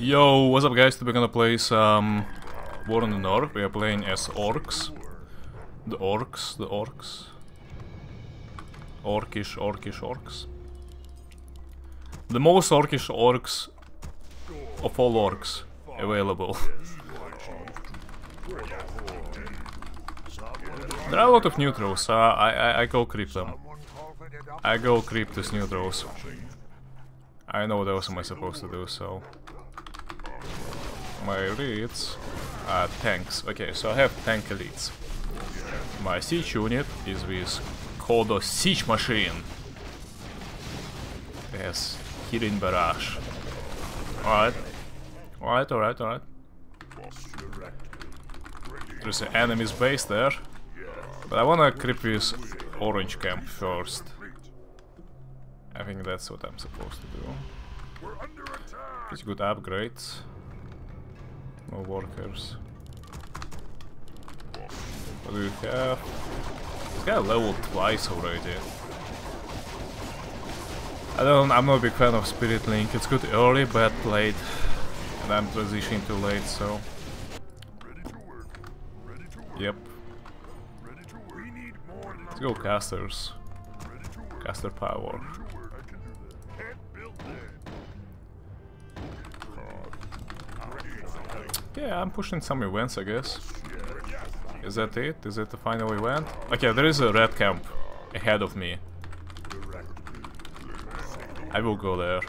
Yo, what's up guys? Today we're gonna play some War in the North. We are playing as orcs. The orcs, the orcs. Orcish, orcish orcs. The most orcish orcs of all orcs available. there are a lot of neutrals, so uh, I, I, I go creep them. I go creep these neutrals. I know what else am I supposed to do, so... My elites are uh, tanks. Okay, so I have tank elites. My siege unit is with Kodo siege machine. Yes, Healing barrage. Alright. Alright, alright, alright. There's an enemy's base there. But I wanna creep with orange camp first. I think that's what I'm supposed to do. It's good upgrades. Workers. What do you have? This guy leveled twice already. I don't I'm not a big fan of Spirit Link. It's good early, but late. And I'm transitioning too late, so. Yep. Let's go casters. Caster power. Yeah, I'm pushing some events, I guess. Is that it? Is it the final event? Okay, there is a red camp ahead of me. I will go there.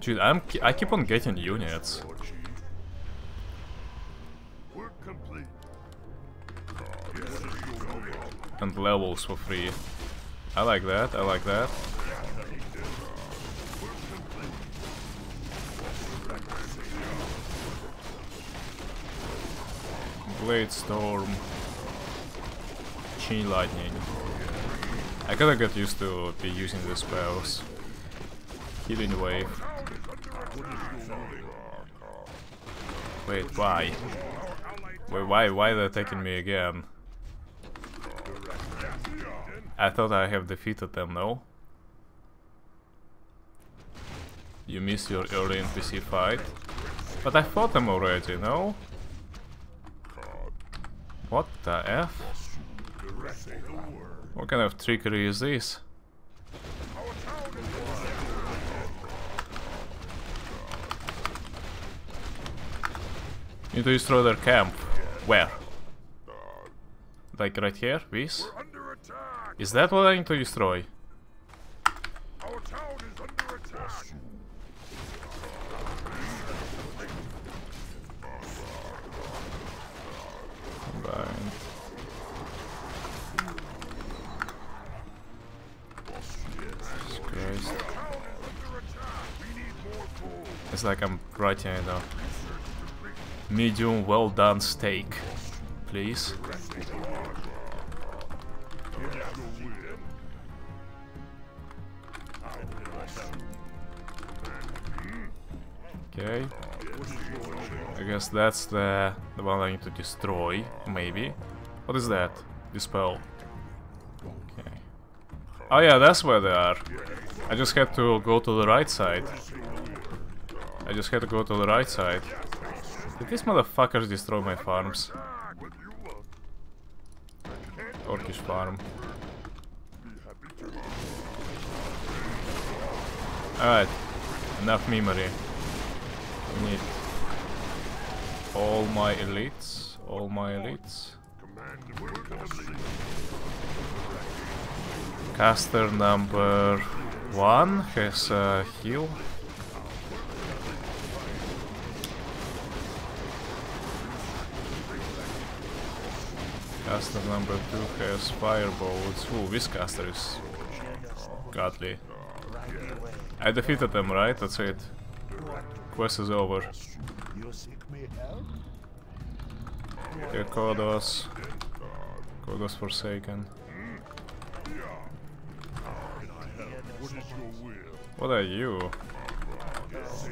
Dude, I'm I keep on getting units. And levels for free. I like that, I like that. Blade Storm, Chain Lightning. I gotta get used to be using the spells. Healing Wave. Wait, why? Wait, why, why they taking me again? I thought I have defeated them, no? You missed your early NPC fight. But I fought them already, no? What the F? What kind of trickery is this? Need to destroy their camp. Where? Like right here? This? Is that what I need to destroy? Combined. Jesus Christ. It's like I'm writing it down. Medium well done steak, please. Okay. Guess that's the, the one I need to destroy, maybe. What is that? Dispel. Okay. Oh yeah, that's where they are. I just had to go to the right side. I just had to go to the right side. Did these motherfuckers destroy my farms? Orcish farm. Alright, enough memory. We need all my elites, all my elites. Caster number one has a heal. Caster number two has fireballs. Ooh, this caster is godly. I defeated them, right? That's it. Quest is over. Here, Kodos. Kodos Forsaken. What are you?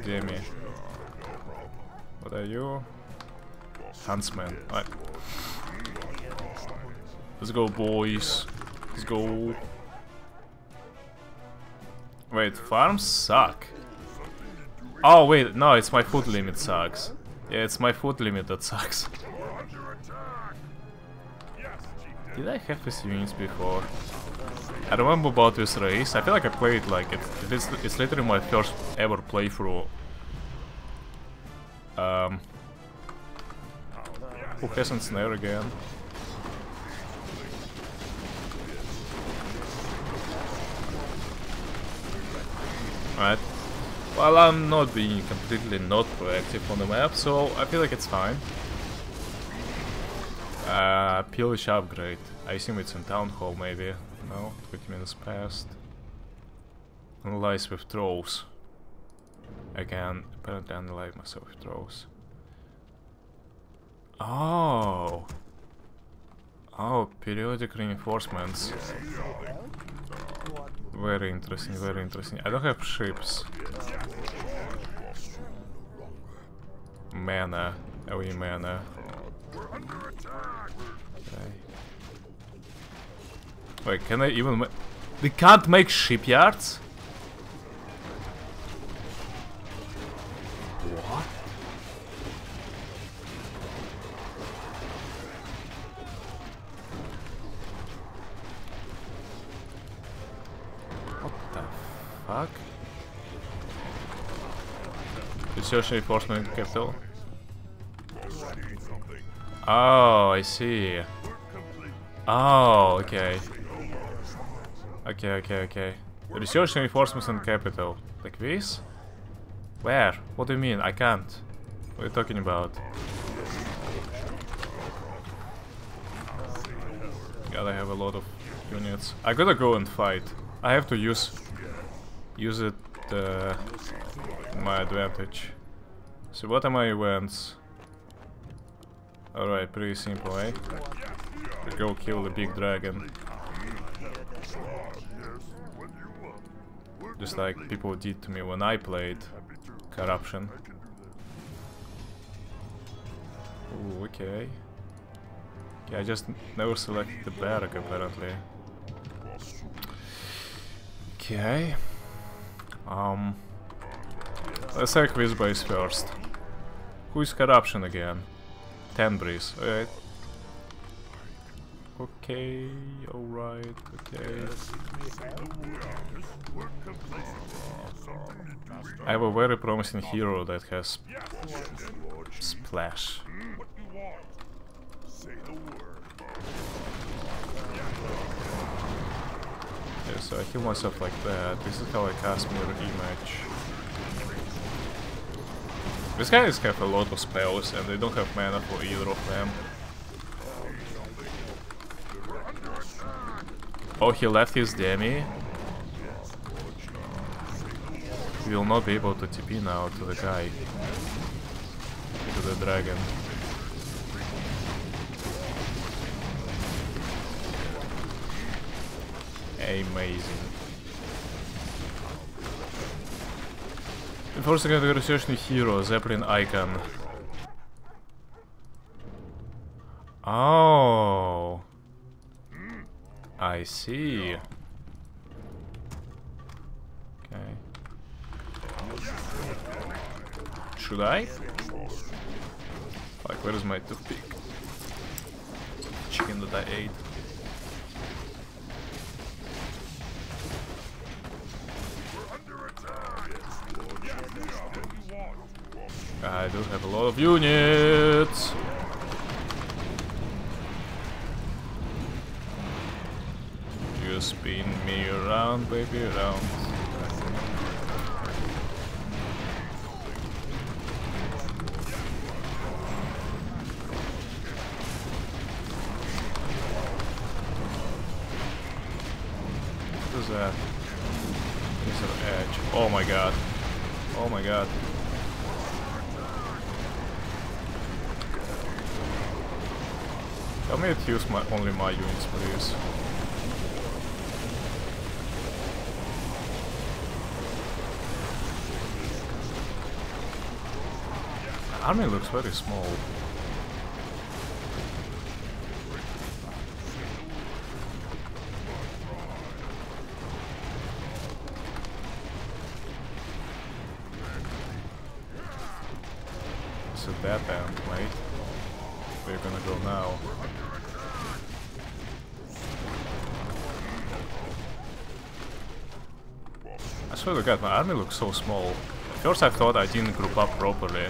Gimme. What are you? Huntsman. Right. Let's go, boys. Let's go. Wait, farms suck. Oh wait, no, it's my foot limit sucks. Yeah, it's my foot limit that sucks. Did I have these units before? I remember about this race. I feel like I played like it. It's, it's literally my first ever playthrough. Um, who hasn't snare again? Right. Well, I'm not being completely not proactive on the map, so I feel like it's fine. Uh, pillage upgrade. I assume it's in Town Hall, maybe. No, 20 minutes past. Analyze with throws. Again, apparently analyze myself with throws. Oh! Oh, periodic reinforcements. Very interesting, very interesting. I don't have ships. Mana. Oh, yeah, mana. Okay. Wait, can I even We can't make shipyards? What fuck? Research reinforcement capital. Oh, I see. Oh, okay. Okay, okay, okay. Research reinforcements and capital. Like this? Where? What do you mean? I can't. What are you talking about? God, I have a lot of units. I gotta go and fight. I have to use use it uh, my advantage. So what are my events? Alright, pretty simple, eh? Go kill the big dragon. Just like people did to me when I played Corruption. Ooh, okay. Yeah, I just never selected the barrack apparently. Okay. Um, let's say quiz base first. Who is corruption again? Ten breeze. Alright. Okay, alright, okay. I have a very promising hero that has splash. So I heal myself like that. This is how I cast mirror image. These guys have a lot of spells and they don't have mana for either of them. Oh, he left his demi. He will not be able to TP now to the guy. To the dragon. Amazing. Enforcing a research new hero, Zeppelin icon. Oh. I see. Okay. Should I? Like, where is my toothpick? Chicken that I ate. I do have a lot of units. You spin me around, baby, around. To use my only my units, please. Army looks very small. To god, my army looks so small. First I thought I didn't group up properly.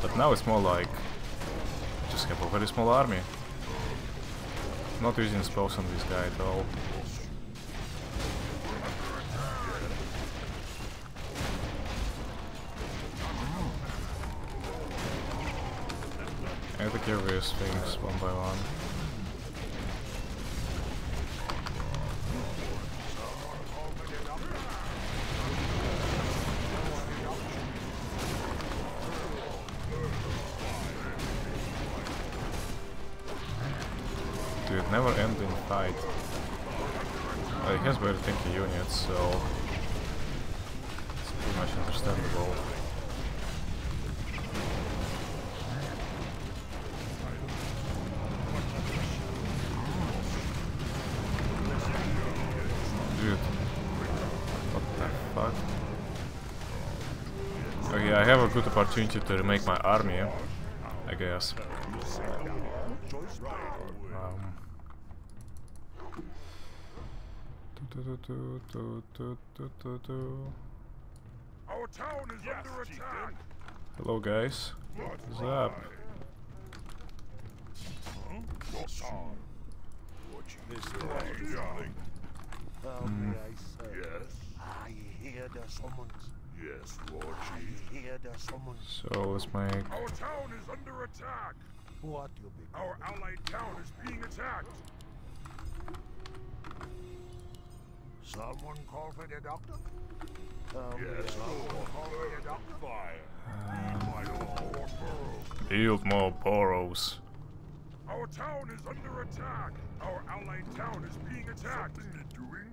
But now it's more like... just have a very small army. Not using spells on this guy at all. I of these things one by one. Yeah, I have a good opportunity to remake my army, I guess. Um. Our town is yes, under attack. Hello, guys. What's up? Mm. Yes. I hear the summons yes, Lord Chief. hear the summons. So let's make Our town is under attack. What you be? Our allied town is being attacked. Someone call for the doctor? How may Yes, I Lord. call for the doctor? Fire. Um, My Lord build more burrows. Our town is under attack. Our allied town is being attacked. Something you're doing?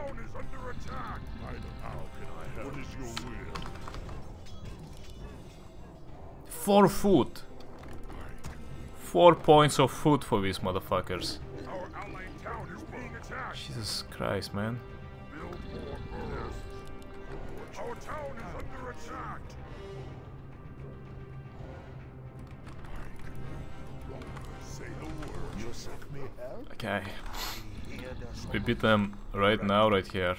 Four food. Four points of food for these motherfuckers. Jesus Christ, man. Okay. We beat them right now, right here.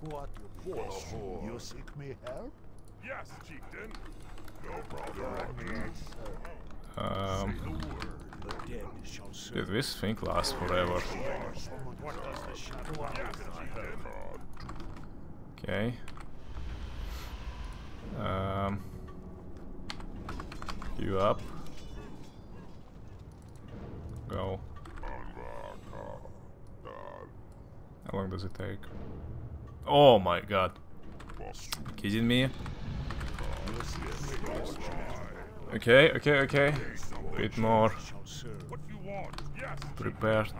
What you seek me help? Yes, chieftain. Um, did this thing last forever? Okay. Um, you up? Go. How long does it take? Oh my god. Kidding me? Okay, okay, okay. Bit more prepared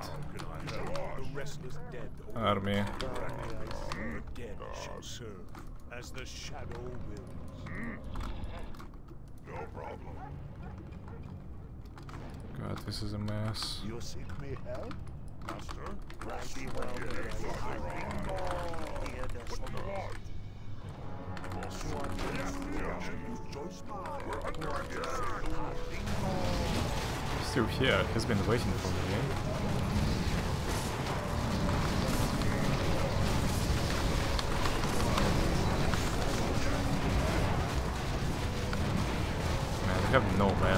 army. As the shadow wills. No problem. God, this is a mess. You seek me help? Master. Righty well, He's still here. He's been waiting for me. Eh? Man, we have no man.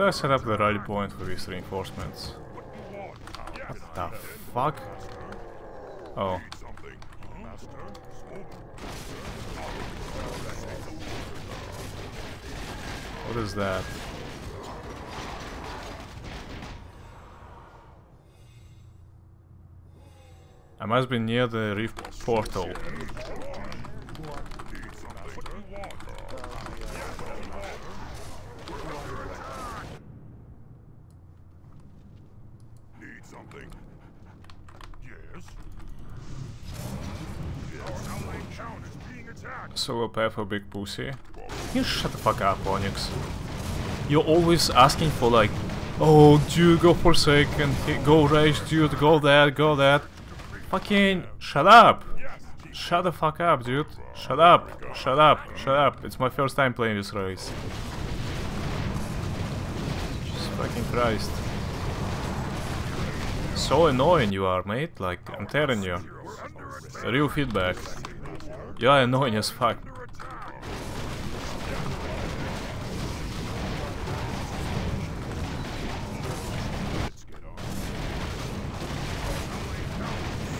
How I set up the rally point for these reinforcements? What the fuck? Oh. What is that? I must be near the rift portal. Need something. Yes. Our allied town is being Solo Pepper Big Pussy. You shut the fuck up, Onyx. You're always asking for like, oh dude, go Forsaken, go Rage, dude, go that, go that. Fucking shut up! Shut the fuck up, dude. Shut up, shut up, shut up. It's my first time playing this race. Jesus fucking Christ. So annoying you are, mate. Like, I'm telling you. Real feedback. You're annoying as fuck.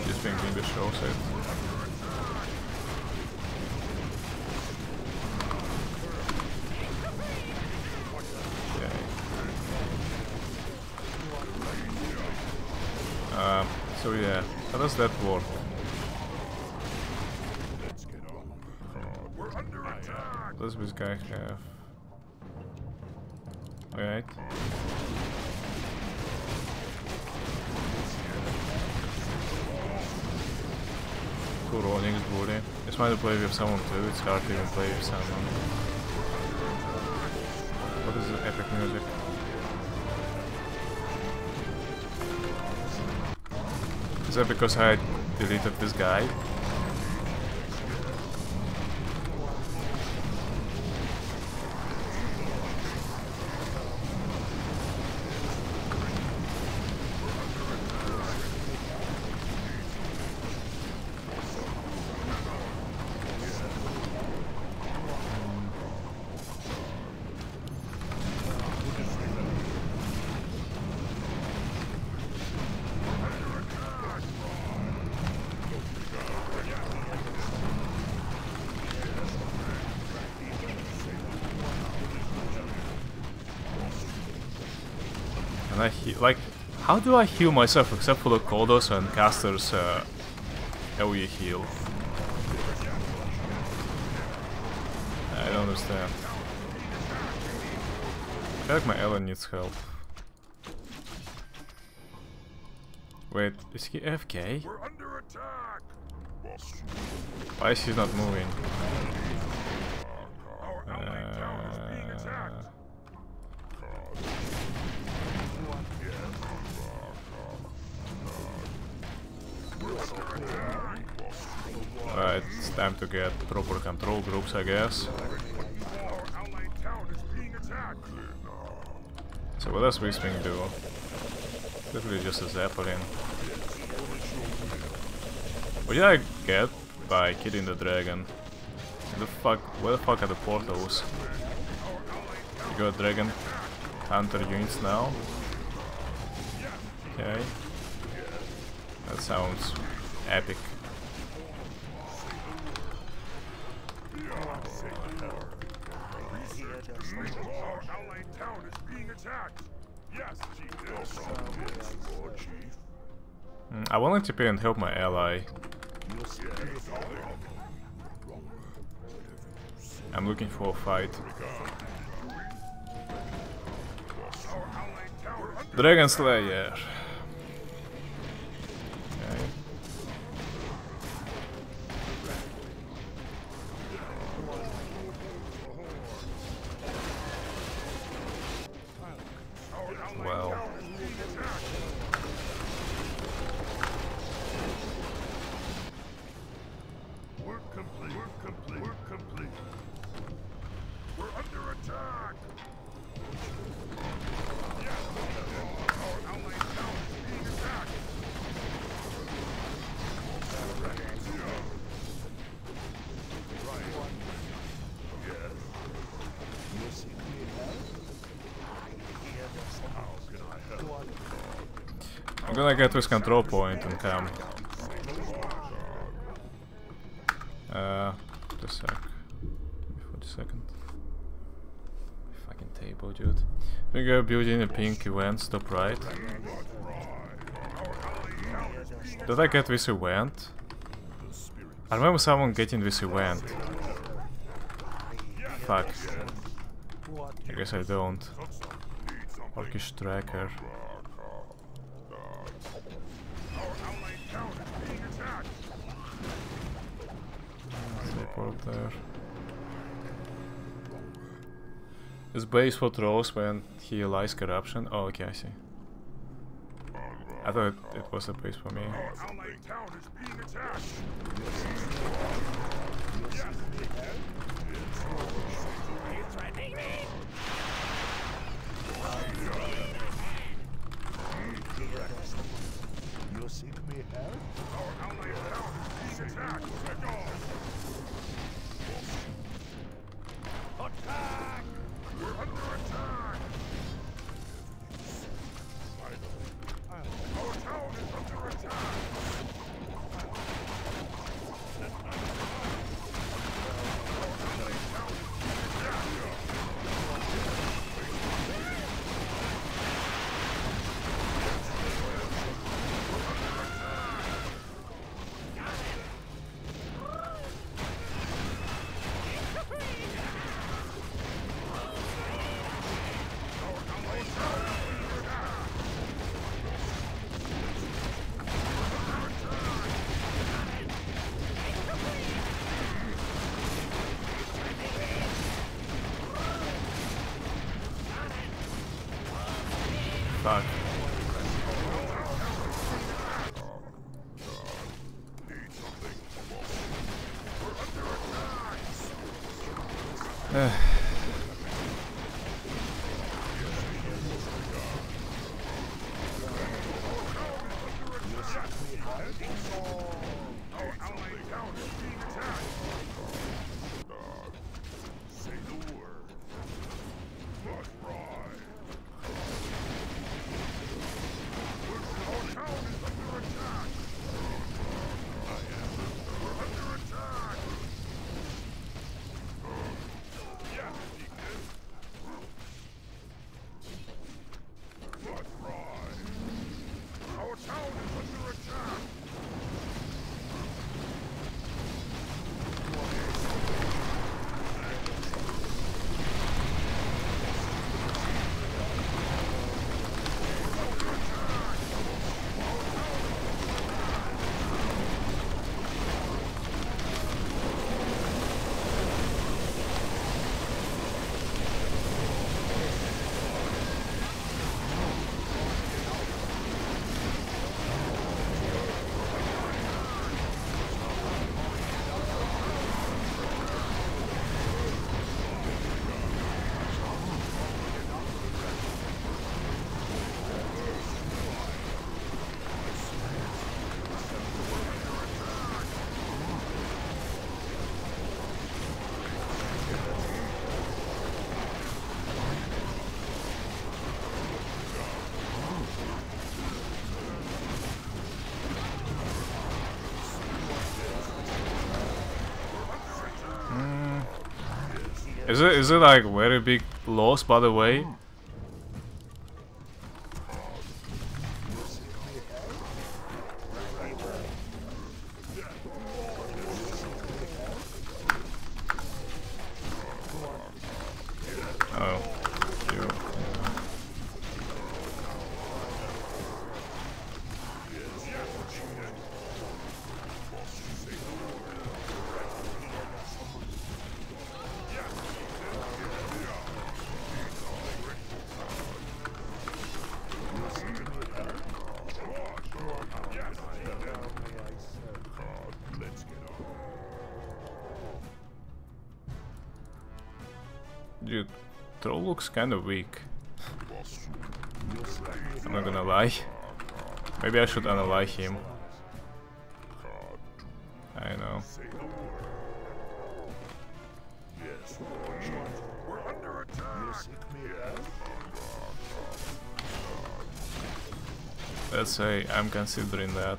Just thinking the show set. Okay. Um, so yeah, how does that work? Does this guy have? Alright. Cool rolling booty. It's fine to play with someone too, it's hard to even play with someone. What is the epic music? Is that because I deleted this guy? How do I heal myself except for the Kodos and Caster's uh, AoE heal? I don't understand. I feel like my Ellen needs help. Wait, is he AFK? We're under attack. Why is he not moving? Time to get proper control groups, I guess. So what does Wiswing do? Literally just a Zeppelin. What did I get by killing the dragon? The fuck, where the fuck are the portals? You got dragon hunter units now? Okay. That sounds epic. I wanted to pay and help my ally. I'm looking for a fight. Dragon Slayer. Get this control point and come. Uh, just a sec. The second. Fucking table, dude. We are building a pink event, stop right. Did I get this event? I remember someone getting this event. Fuck. I guess I don't. Orcish tracker. Teleport there. Is base for trolls when he lies corruption? Oh, okay, I see. I thought it, was a base for me. You seek me help? Our town is being attacked. Is it is it like very big loss by the way? Looks kinda weak. I'm not gonna lie. Maybe I should unally him. I know. Let's say I'm considering that.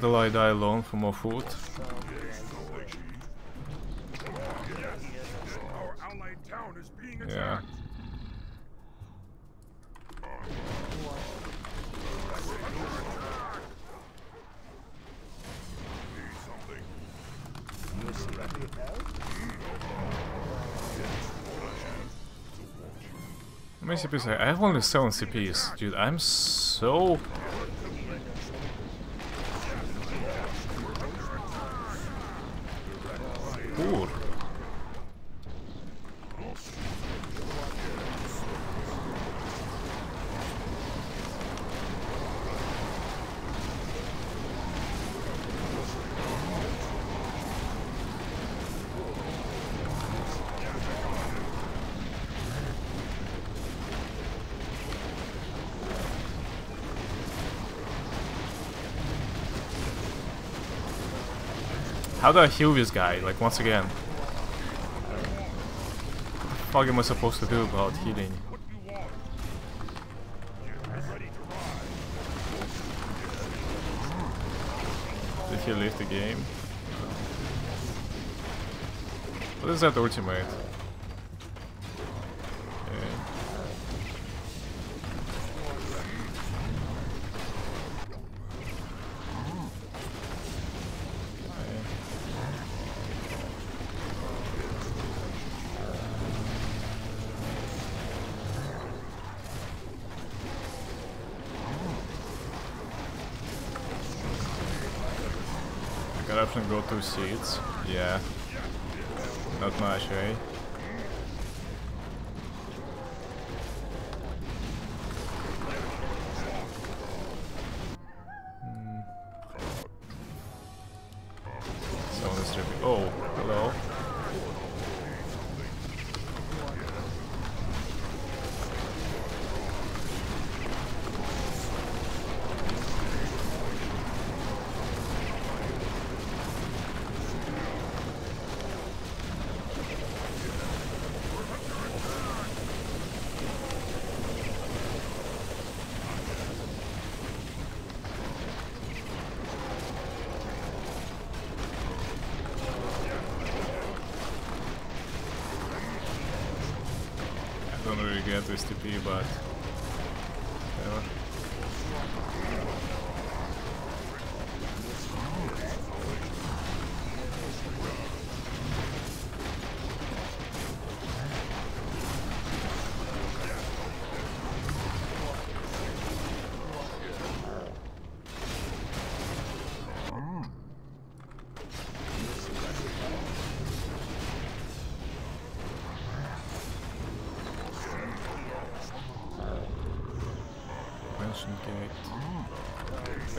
That'll I die alone for more food? Yeah. How many CPs I I have only 7 CPs. Dude, I'm so... How do I heal this guy? Like, once again. What am I supposed to do about healing? Did he leave the game? What is that ultimate? Two. Yeah. Not much, eh?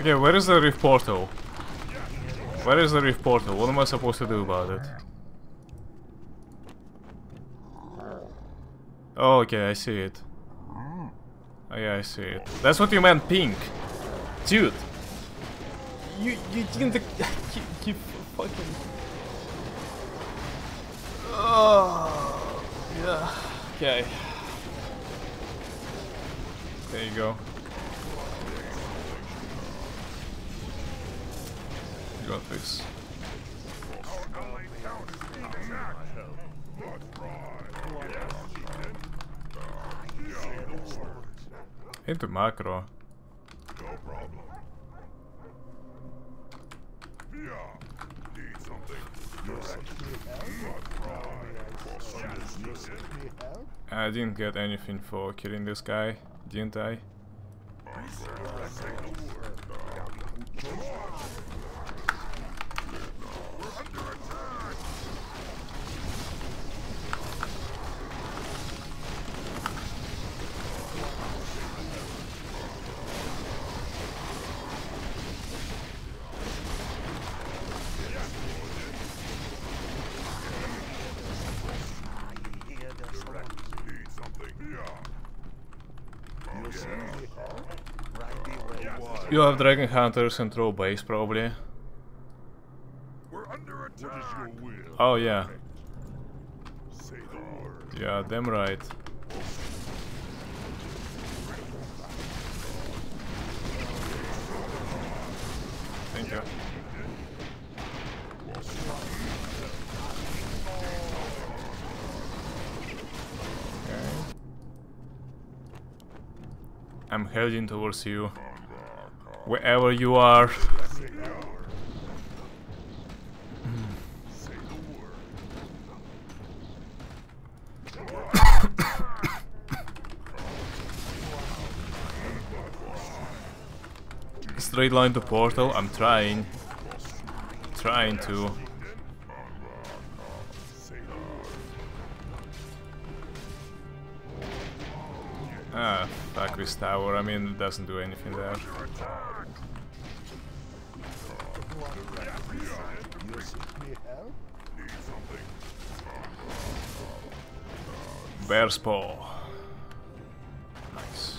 Okay, where is the Rift Portal? Where is the Rift Portal? What am I supposed to do about it? Oh, okay, I see it. Oh yeah, I see it. That's what you meant, pink. Dude! You, you didn't... You, you fucking... Oh, yeah. Okay. There you go. You got this. Our allied town is being attacked. Let's ride. Yes, Chieftain. Into macro. No problem. Yeah. Need something? Yes. Let's ride. Yes, Chieftain. I didn't get anything for killing this guy, didn't I? You have dragon hunters and troll base probably. Oh yeah. Yeah, damn right. I'm heading towards you. Wherever you are. Straight line to portal, I'm trying. Trying to. This tower. I mean, it doesn't do anything there. Bear's paw. Nice.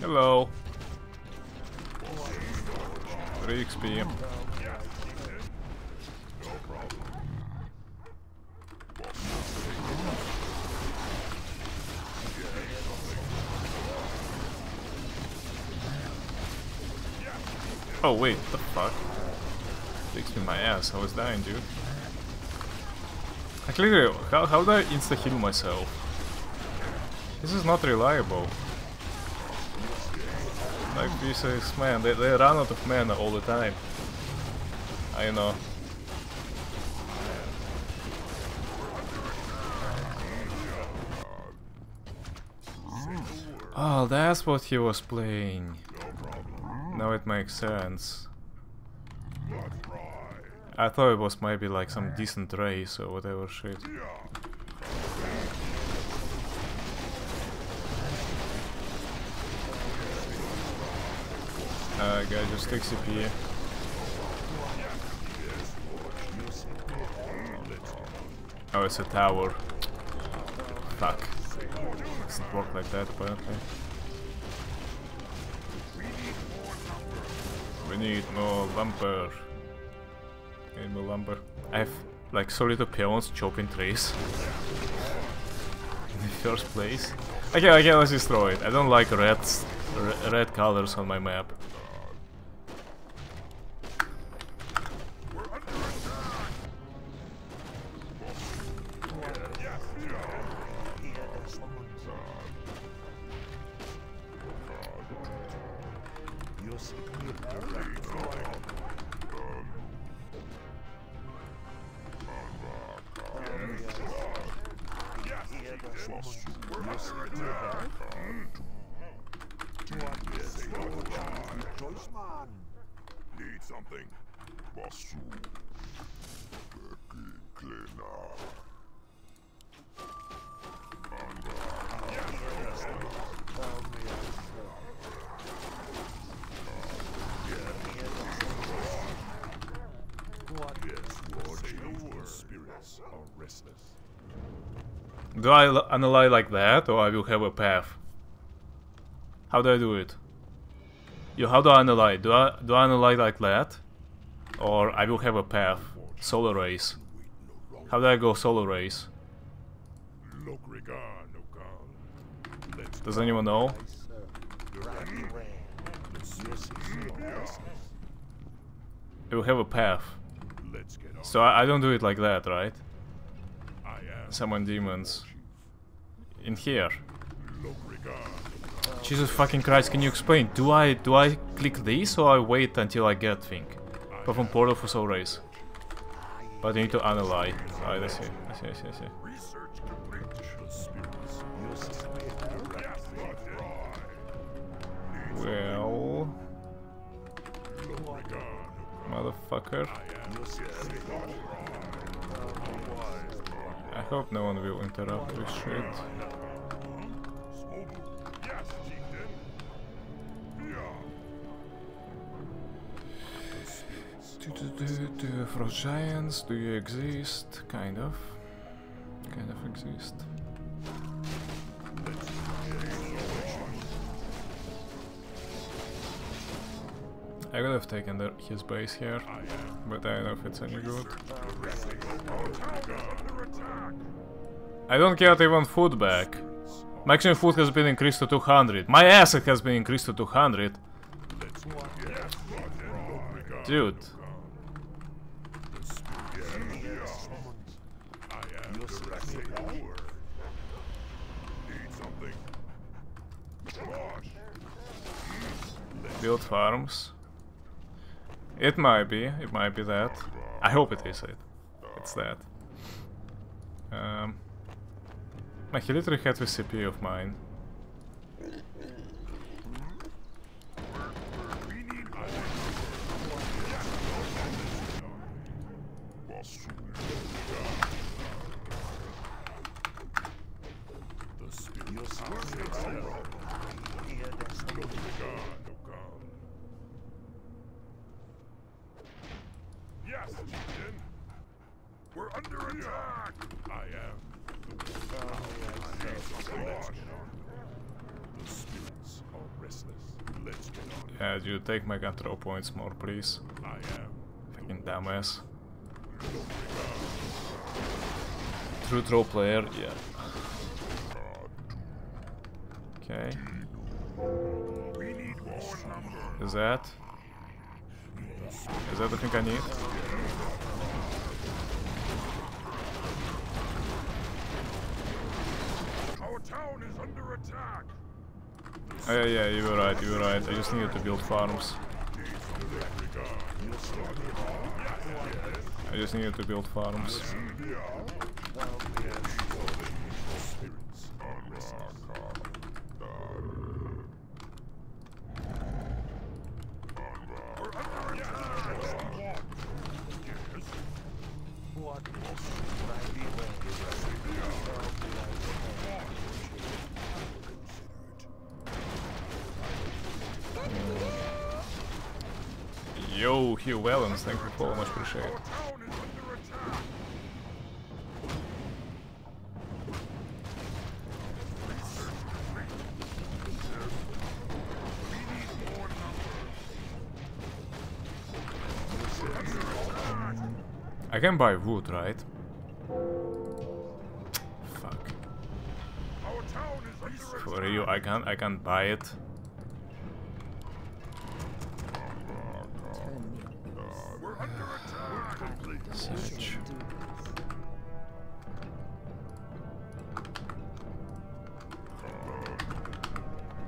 Hello. 3 XP. Oh wait, the fuck? Fixed me my ass, I was dying, dude. I clearly, how, how do I insta-heal myself? This is not reliable. Like this is, man, they, they run out of mana all the time. I know. Oh, that's what he was playing. Now it makes sense. I thought it was maybe like some decent race or whatever shit. Uh, guy just takes CP. Oh, it's a tower. Fuck. Doesn't work like that, apparently. Need more lumber. Need more lumber. I have like so little peons chopping trees. In the first place. Okay, okay, let's destroy it. I don't like red, red colors on my map. Analyze like that, or I will have a path? How do I do it? Yo, how do I analyze? Do I do I analyze like that, or I will have a path? Solar race. How do I go solar race? Does anyone know? I say. Right way. You seek me help? I will have a path. So I, I don't do it like that, right? Summon demons. In here. Jesus fucking Christ, can you explain? Do I do I click this or I wait until I get thing? Perform portal for soul race. But I need to analyze. I see. I see, I see, I see. Research complete. The spirits. You seek me help? Yes, that's right. Well, Lokrigan. motherfucker. You seek me help? Tell me why. I hope no one will interrupt this shit. Do, do, do, Frost Giants, do you exist? Kind of. Kind of exist. I could have taken the, his base here, but I don't know if it's any good. I don't care get even food back. Maximum food has been increased to 200. My asset has been increased to 200. Dude. Build farms. It might be, it might be that. I hope it is it. It's that. Um, he literally had this CP of mine. Yes, Chieftain. We're under attack. I am. The spirits are restless. Let's get on. Yeah, dude, take my control points more, please. I am. Fucking dumbass. True troll player, yeah. Okay. We need more number. Is that? Is that the thing I need? Our town is under attack. Oh, yeah, yeah, you were right, you were right. I just needed to build farms. I just needed to build farms. We're under attack. What might be Yo, Hugh Wellens, thank you for much appreciate. Our town is under attack. We need more number. I can buy wood, right? Fuck. For you, I can't, I can't buy it. We're under attack. Search.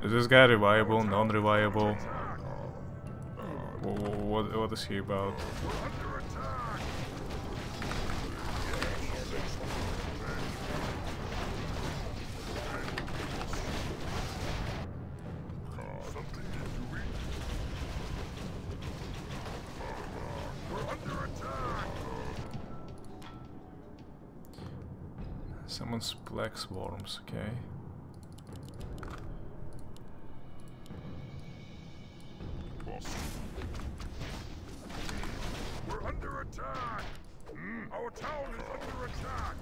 Is this guy reliable, non-reliable? Wh- wh- What, what is he about? Black swarms, okay. We're under attack. Our town is under attack.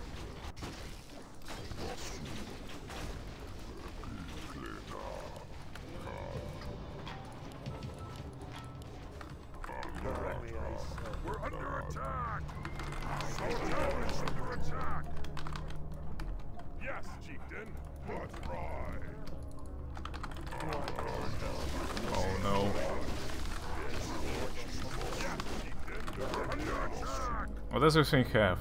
We're under attack. Our town is under attack. Yes, chieftain. Let's ride. Oh no. We're under attack. What does this thing have?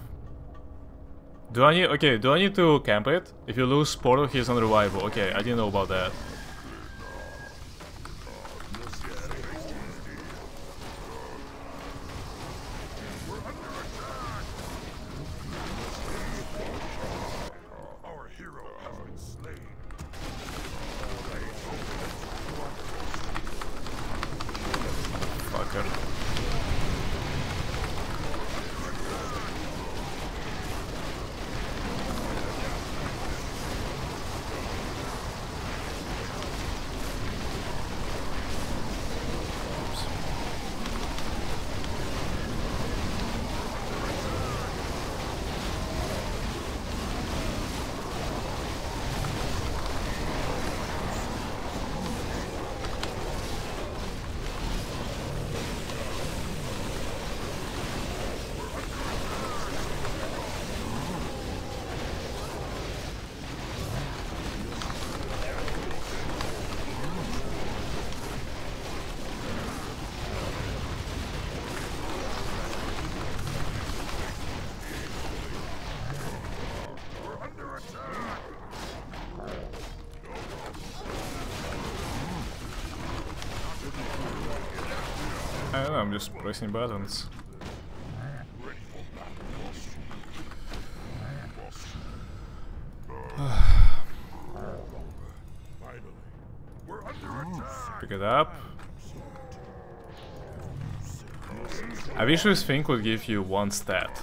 Do I need- okay, do I need to camp it? If you lose Portal, he's unreliable. Okay, I didn't know about that. just pressing buttons. Pick it up. I wish this thing would give you one stat.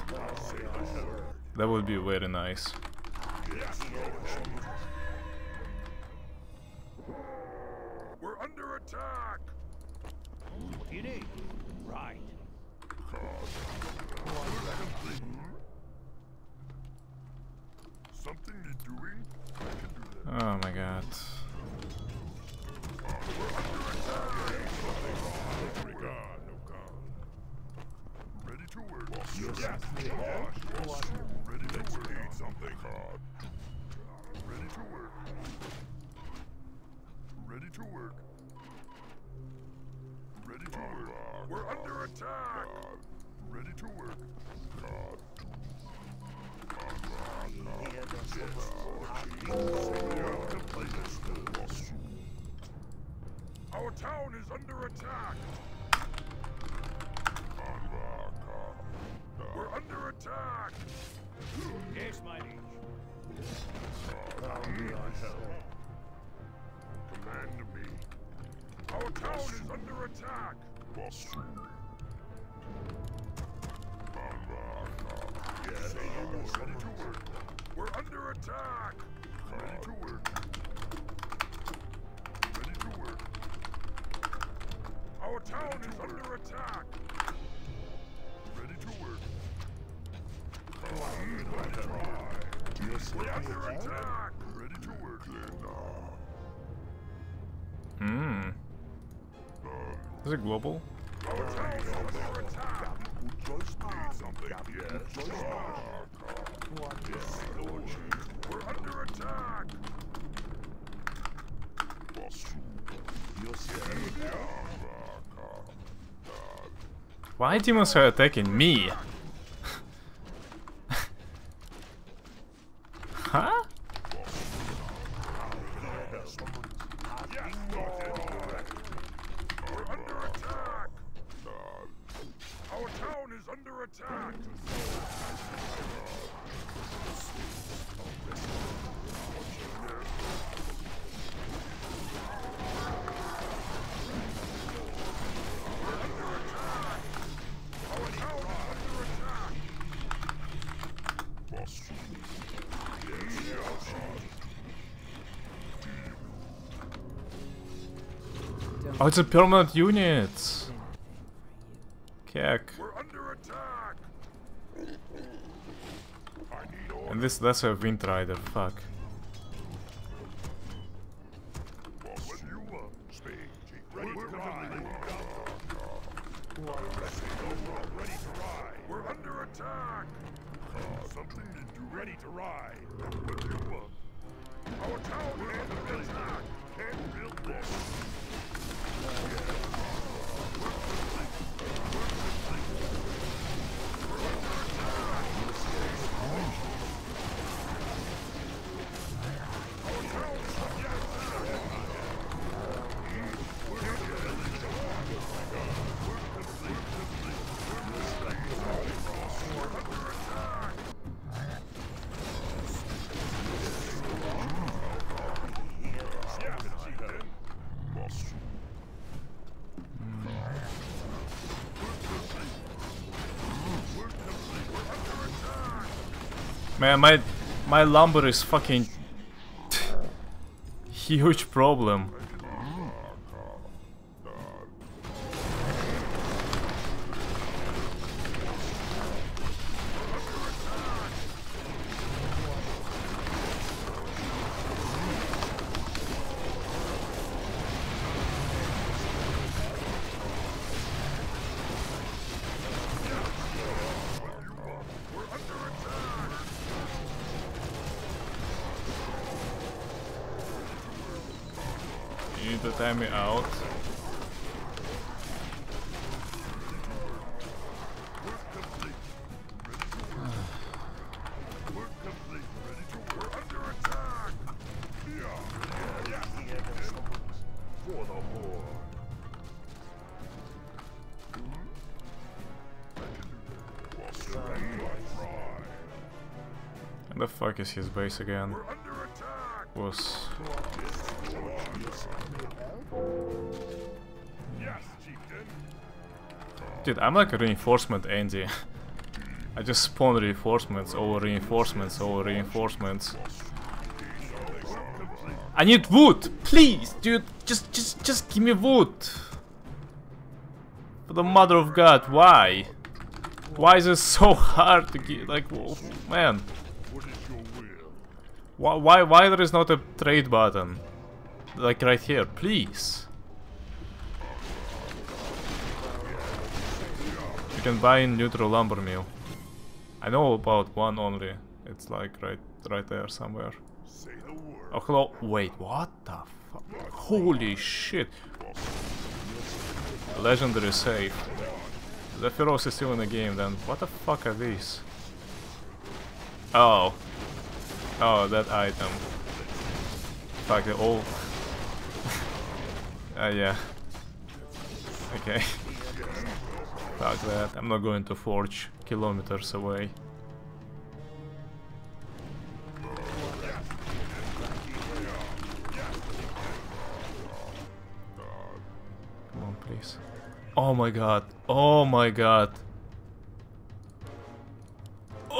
That would be very nice. Why demons are attacking me? huh? Our town is under attack! Oh, it's a permanent unit. Kek. And this—that's a wind rider, fuck. Yeah, my my lumber is fucking huge problem. Fuck is his base again? Attack. Was dude, I'm like a reinforcement Andy. I just spawn reinforcements over reinforcements over reinforcements. I need wood, please, dude. Just, just, just give me wood. For the mother of God, why? Why is it so hard to get? Like, man. What is your will? Why, why, why there is not a trade button? Like right here, please. You can buy neutral lumber mill. I know about one only. It's like right, right there somewhere. The. Oh hello. Wait, what the fuck? Holy shit! Legendary save. Zephyros is still in the game. Then what the fuck are these? Oh. Oh, that item. Fuck, they all... uh, yeah. Okay. Fuck that. I'm not going to forge kilometers away. Come on, please. Oh my god. Oh my god.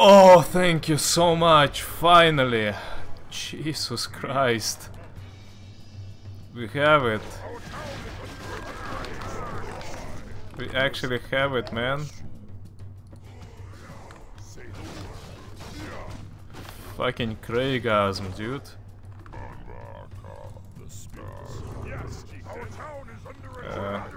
Oh, thank you so much. Finally. Jesus Christ. We have it. We actually have it, man. Fucking Craigasm, dude. Yes, chieftain. Our town is under, Uh.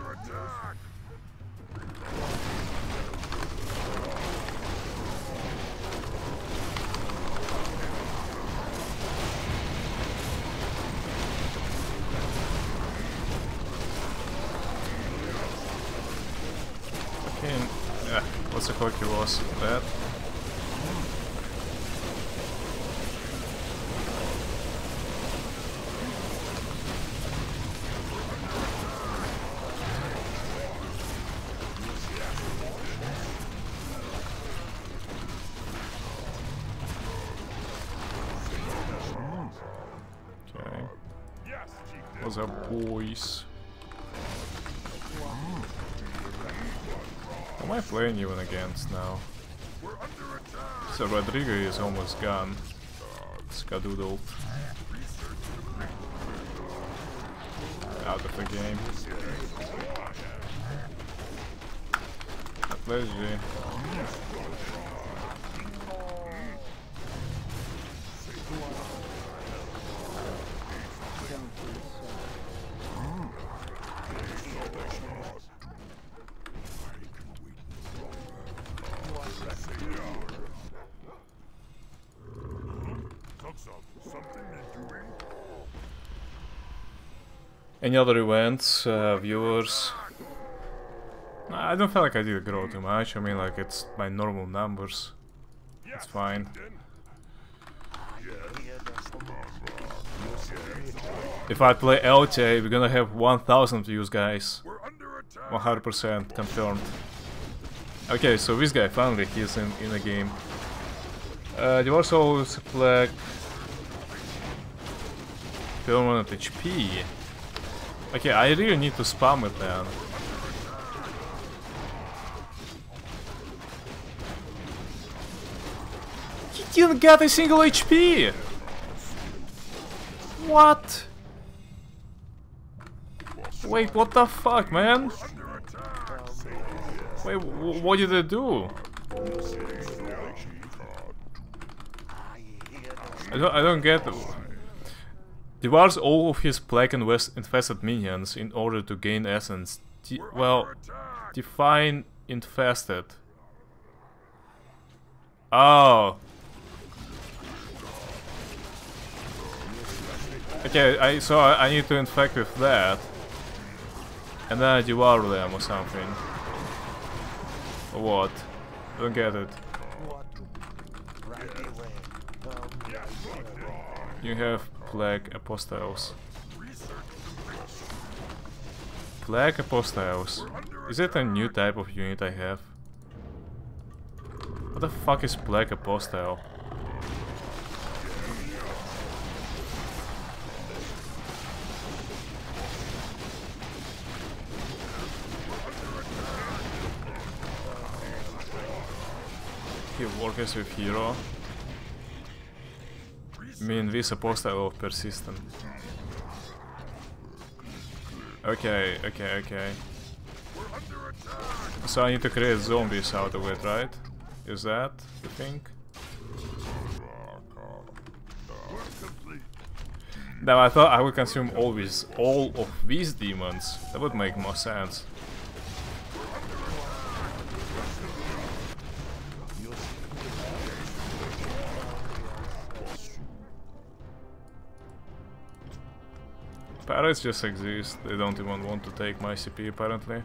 The fuck was? That? Playing even against now? So Rodrigo is almost gone. Skadoodled. Out of the game. Cook Any other events, uh, viewers? I don't feel like I did grow too much. I mean, like, it's my normal numbers. Yes, fine. If I play LTA, we're gonna have 1000 views, guys. We're under attack. 100% confirmed. Okay, so this guy finally he's in in the game. Uh, was also flag permanent HP. Okay, I really need to spam it then. He didn't get a single HP! What? Wait, what the fuck, man? Wait, wh- what did they do? I don't, I don't get. Devours all of his plague and west infested minions in order to gain essence. De well, define infested. Oh. Okay, I so I, I need to infect with that, and then I devour them or something. Or what? I don't get it. You have plague apostiles. Plague apostiles. Is it a new type of unit I have? What the fuck is Black Apostle? He works with hero. Me and this Apostle of persistent. Okay, okay, okay. So I need to create zombies out of it, right? Is that the thing? Now I thought I would consume all these, all of these demons. That would make more sense. Parrots just exist. They don't even want to take my CP apparently.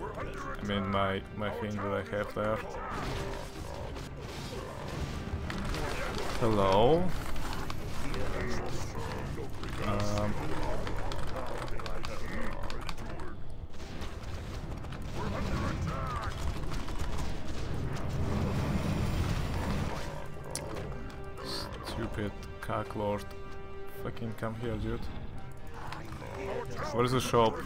I mean my my thing that I have there. Hello. Um, stupid cocklord. Fucking come here, dude. Where's the shop?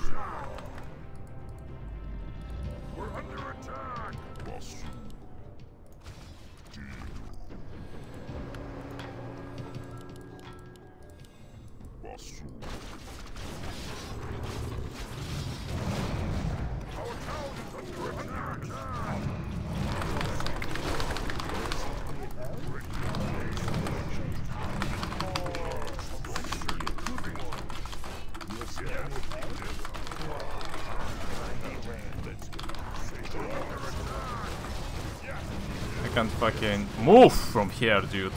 Move from here, dude.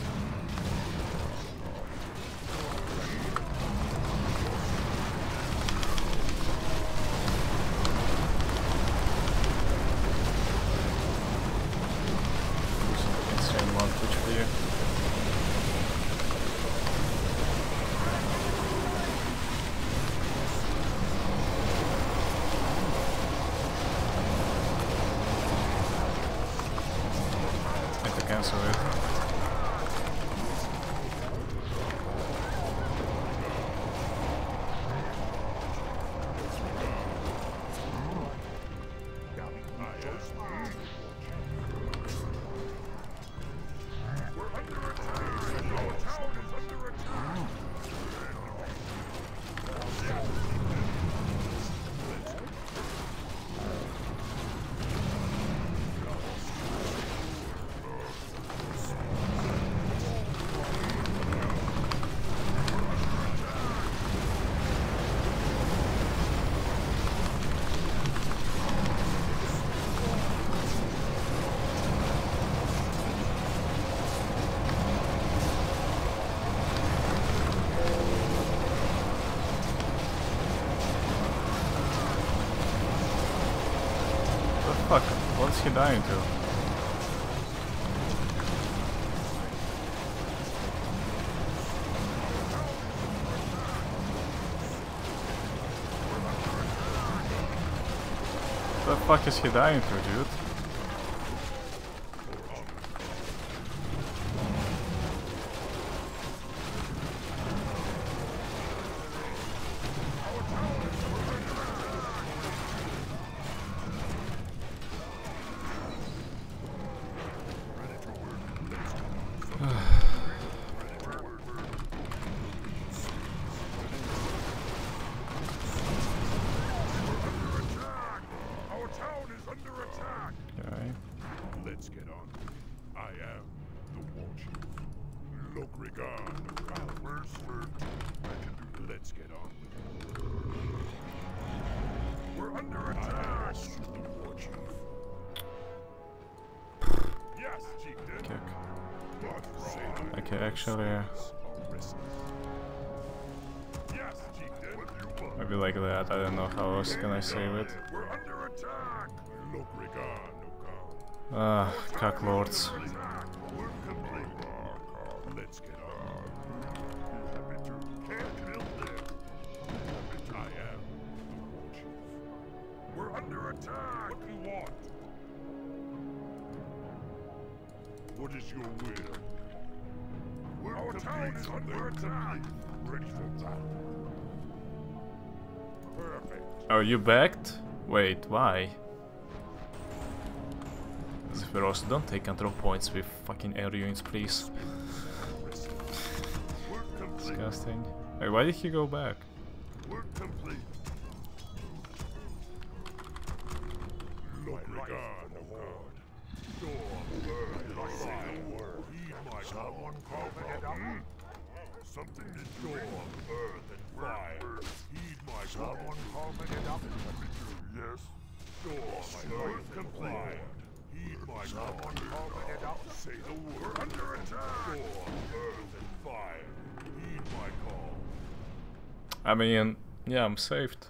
Dying to? What the fuck is he dying to, it. I am the Ah, chief. We're under attack. What do you want? What is your will? We're Our town is under attack. Ready for battle. Oh, you backed? Wait, why? Zephyros, don't take control points with fucking air units, please. Disgusting. Wait, why did he go back? Something to storm, earth, and fire. Heed my Yes. It up. Say the word. Under attack. Heed my call. I mean, yeah, I'm saved.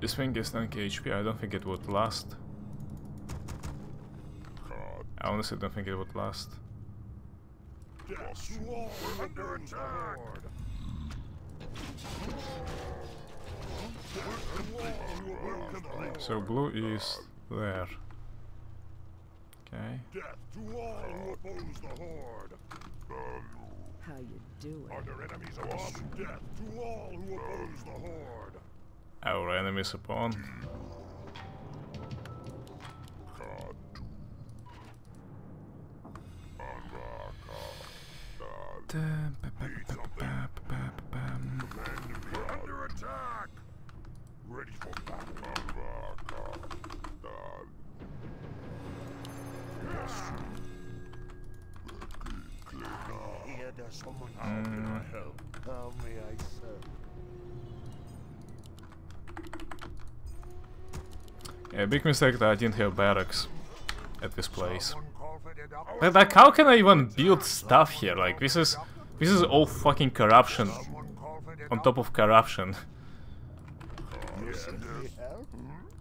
This thing is 10k HP, I don't think it would last. I honestly don't think it would last. Death under attack. We're complete. So blue is there. Okay. Death to all who oppose the horde. How you doing? Are there enemies above? Death to all who oppose the horde. Our enemies upon. We're someone. Mm. How can I help? How may I serve? Yeah, big mistake that I didn't have barracks at this place. Someone carving it up. Like, like, how can I even build stuff here? Like, this is this is all fucking corruption Someone carving it on top of corruption. You seek me help?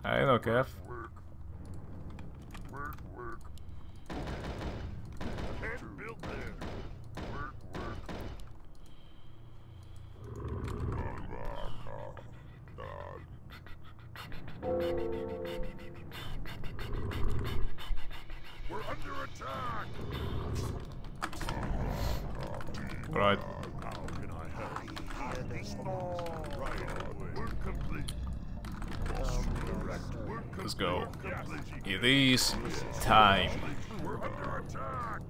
I know, Kev. Work. Work, work. Can't build there. Work, work. We're under attack. Right. How can I help? Here there's someone. Right away. Work complete. Let's go. It is time. We're under attack.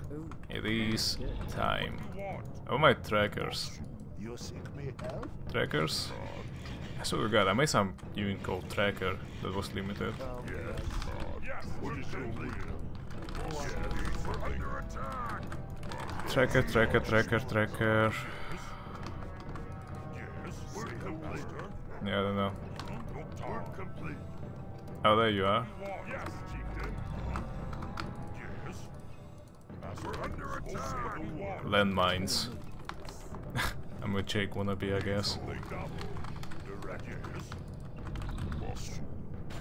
It is time. Want. Oh my trackers. You seek me help? Trackers? I swear to god, I made some even called tracker that was limited. Tracker, tracker, tracker, tracker. Yeah, I don't know. Oh, there you are. Landmines. I'm a Jake wannabe, I guess. Linked up. Direct. Yes. Our tower. We're under attack. Complete. What do you want? Don't be shy. Master? I can wait.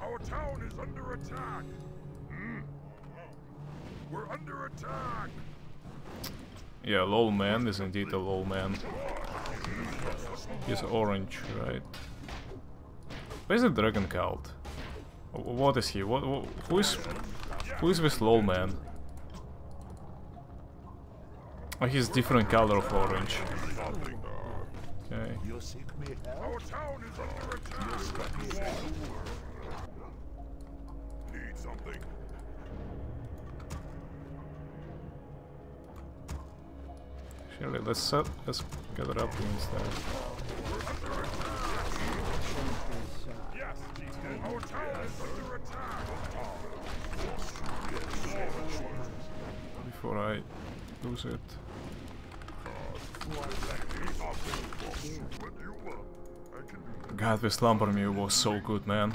Our town is under attack. Hmm? We're under attack. Yeah, lol man is indeed a lol man. He's orange, right? Where's the dragon cult? What is he? What, wh- who is who is this lol man? Oh, he's different color of orange. Okay. Surely, let's set, let's gather up instead. Yes, chieftain. Our town is under attack. Before I lose it. God, this lumber mill was so good, man.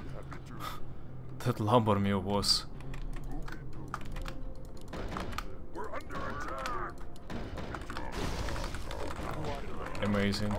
that lumber mill was amazing.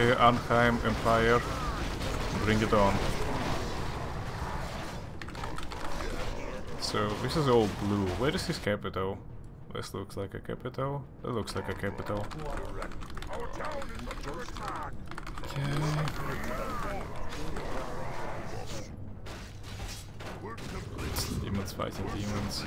Okay, Arnheim Empire. Bring it on. So, this is all blue. Where is his capital? This looks like a capital. That looks like a capital. Okay. We're. Demons fighting demons.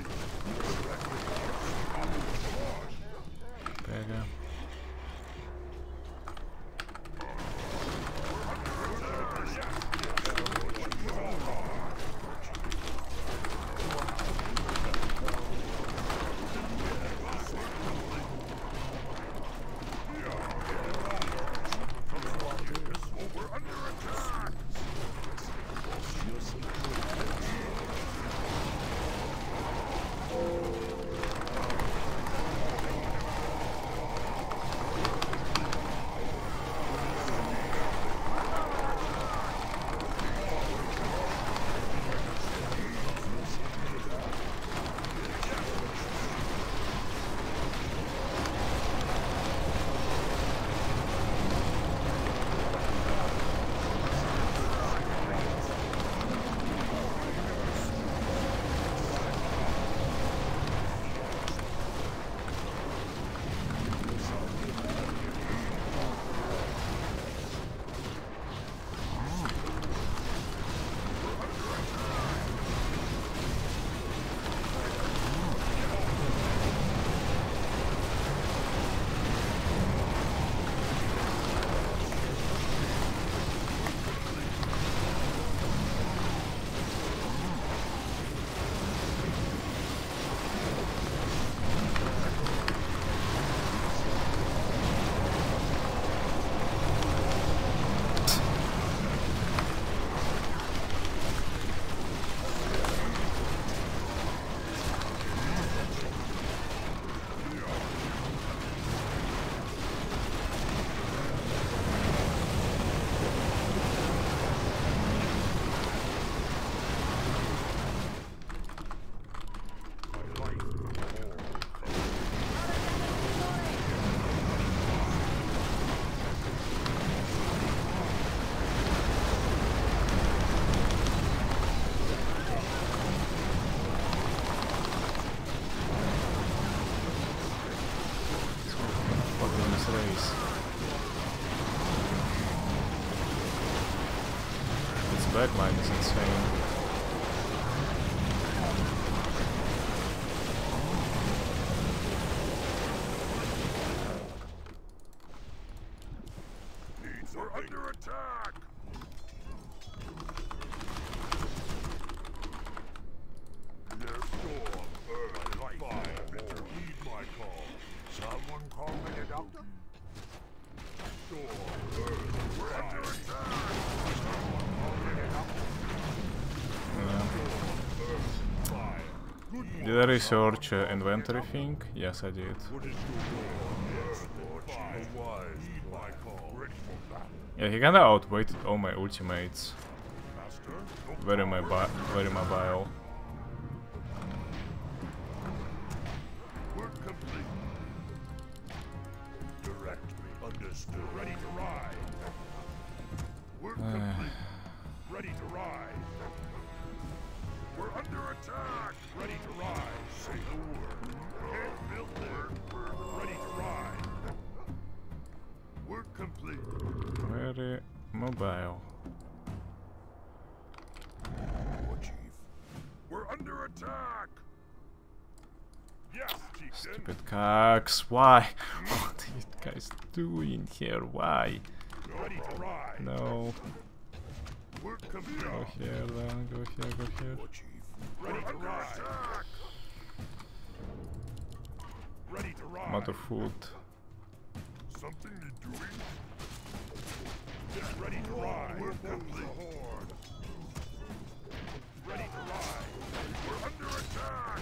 Research uh, inventory thing? Yes, I did. Yeah, he kinda outweighted all my ultimates. Very, mobi very mobile. Mobile. Chief. We're under attack. Yes, chieftain. Stupid cocks. Why? What are you guys doing here? Why? Ready to ride. No. Go here then. Go here. Go here. Chief. Ready to ride. Ready to ride. I'm out of food. Something to do. Get ready to ride. We're complete. Ready to ride. We're under attack.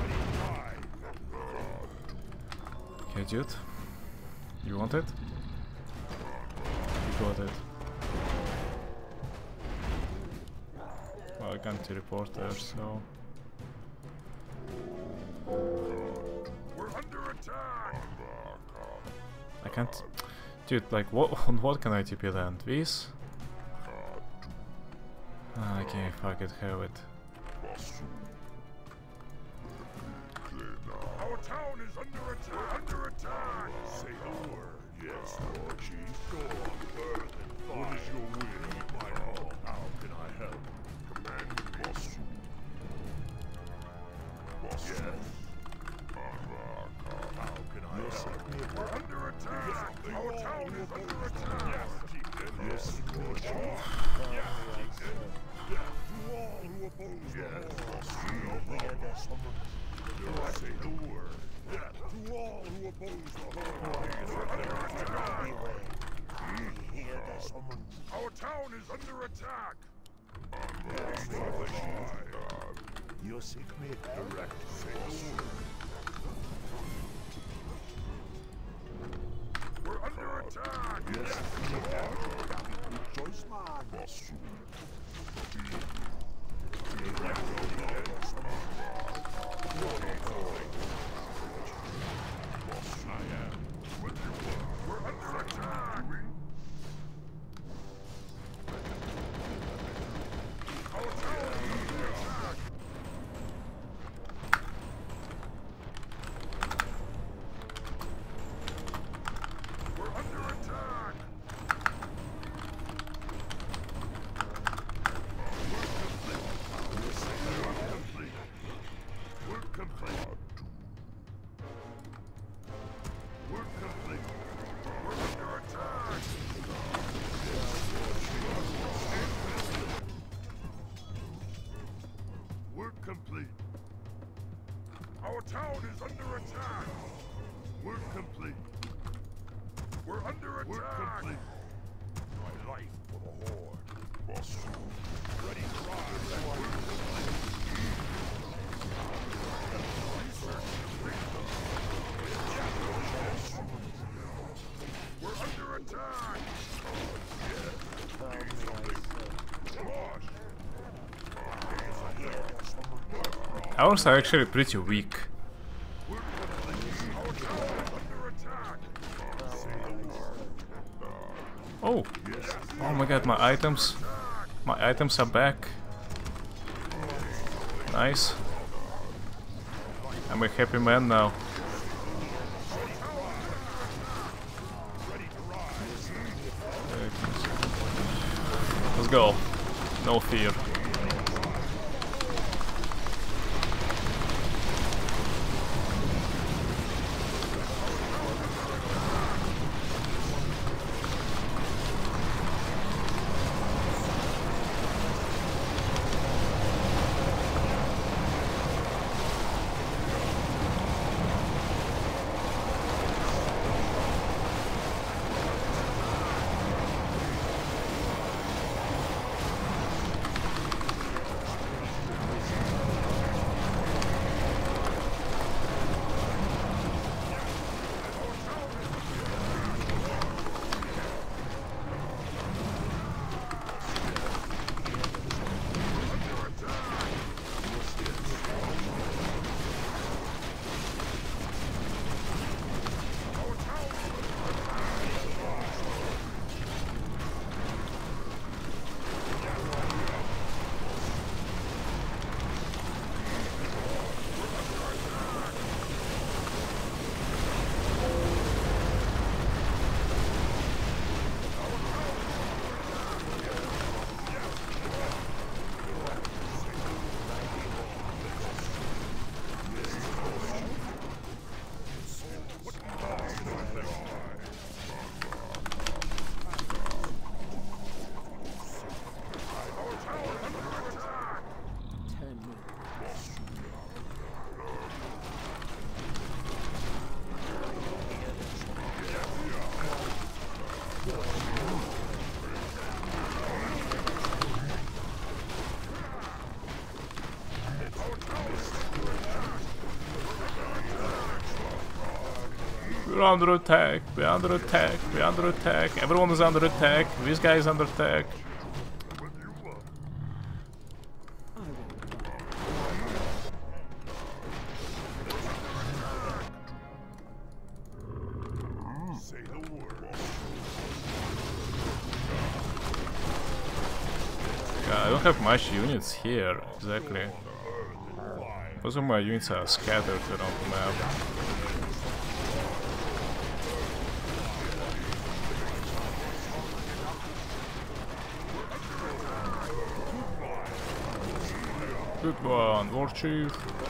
Ready to ride. Okay, dude. You want it? You got it. Well, I can't teleport there, so... We're under attack. I can't... Dude, like, what on what can I TP then? This? Ah, okay, fuck it, have it. Our town is under attack. Under attack. Say the word. Yes, Lord Chief. Go on, Our town is under attack. You seek me Direct. We're under attack. Yes, choice Ours are actually pretty weak. Oh! Oh my god, my items. My items are back. Nice. I'm a happy man now. Let's go. No fear. We're under attack, we're under attack, we're under attack, everyone is under attack, this guy is under attack. I don't have much units here, exactly. Most of my units are scattered around the map. Good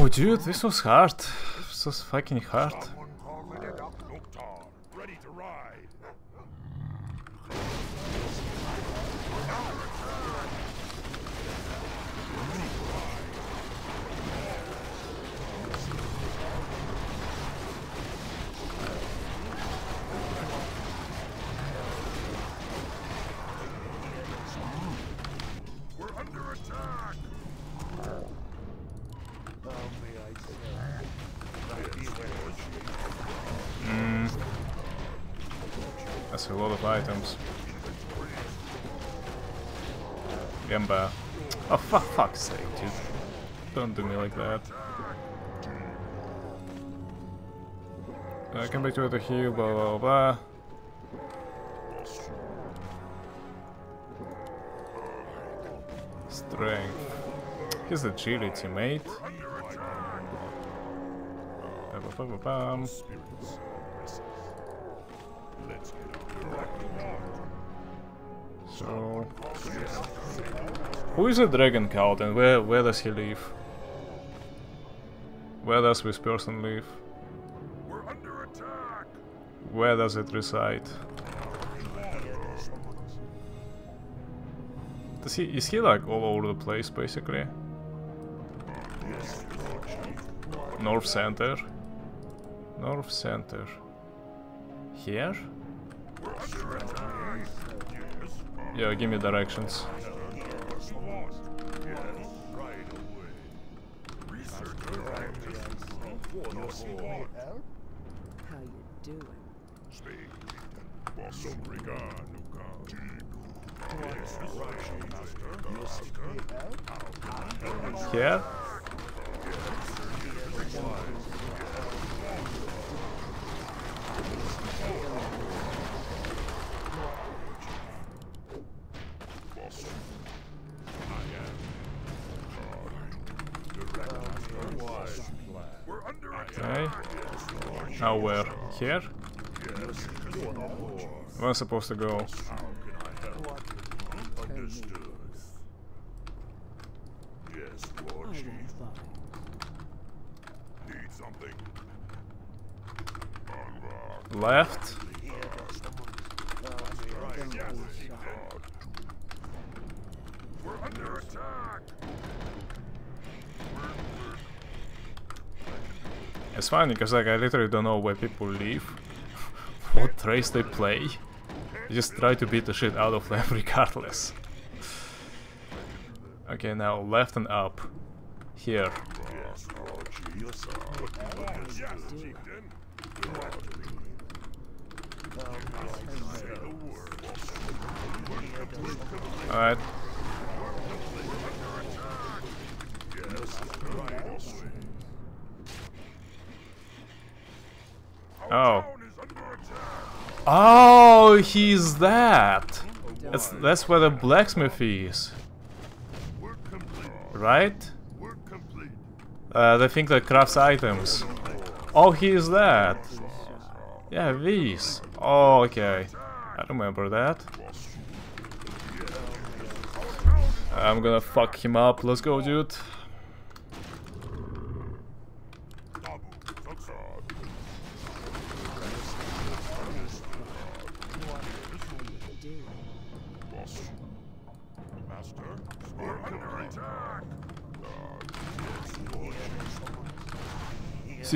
Oh, dude, this was hard. This was fucking hard. Uh, come back to the heal, blah blah blah. Strength. He's agility, mate. Get So, who is a dragon cult and where where does he live? Where does this person live? Where does it reside? Does he is he like all over the place basically? North center. North center. Here? Yeah, give me directions. How you doing? We're under Okay. Now where? Here? Am I supposed to go? Left? It's funny because like I literally don't know where people live, what race they play. You just try to beat the shit out of them regardless. Okay, now left and up. Here. Yes, Lord oh. Oh, he's that! That's, that's where the blacksmith is, right? Uh, the thing that crafts items. Oh, he is that. Yeah, these. Oh, okay. I remember that. I'm gonna fuck him up. Let's go, dude.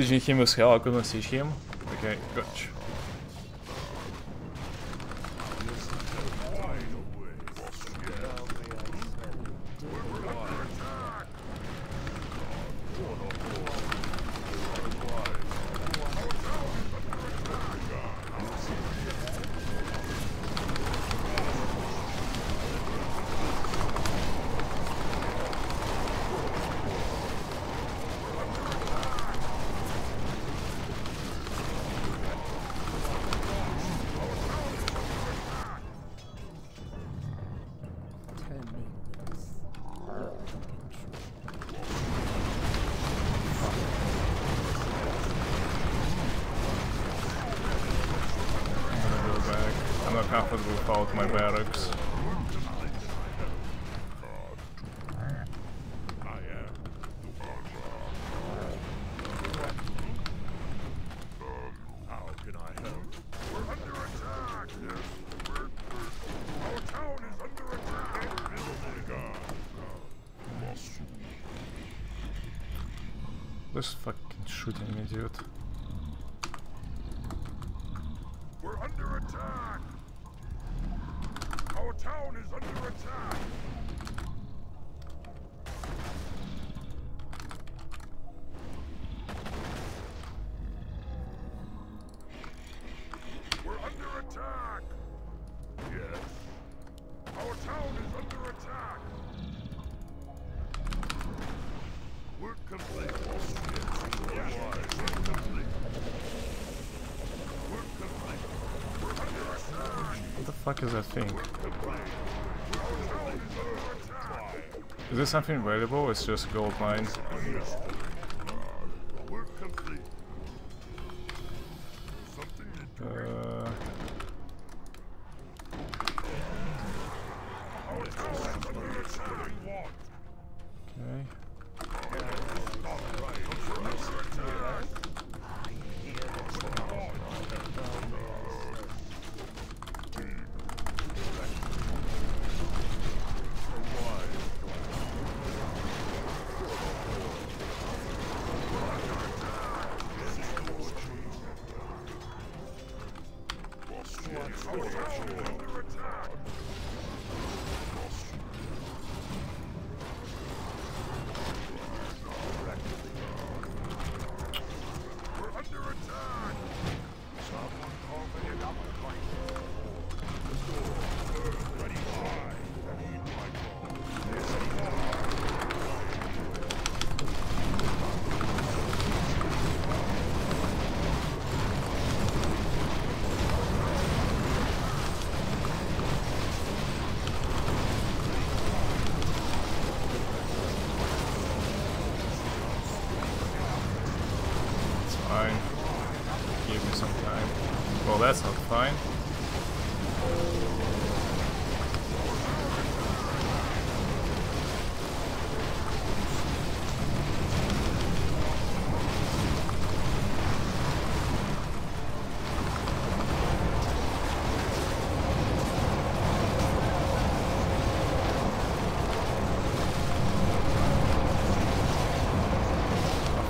Sieging him is hell. I couldn't see him. Okay, gotcha. Turn me loose. You're in control. I'm gonna go back. I'm not comfortable without my barracks. I am. How can I help? We're under attack. Yes, we're, we're, our town is under attack. Building. This fucking shooting me, dude. We're under attack. Our town is under attack. We're under attack. Yes. Our town is under attack. We're complete. Yes. We're complete. We're complete. We're under attack. Is thing? Is this something valuable? It's just gold mine.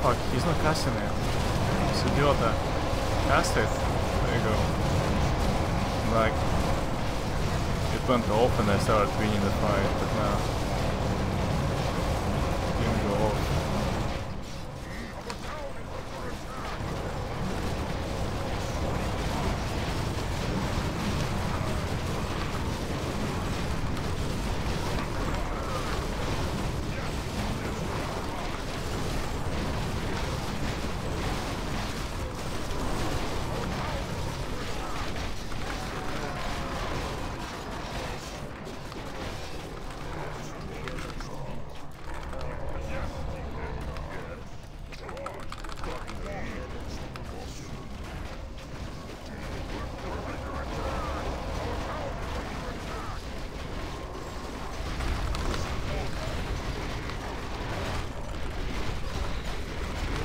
Fuck, he's not casting it. It's idiota. Cast it. There you go. Like, it went off and I started winning the fight, but now. it Didn't go off.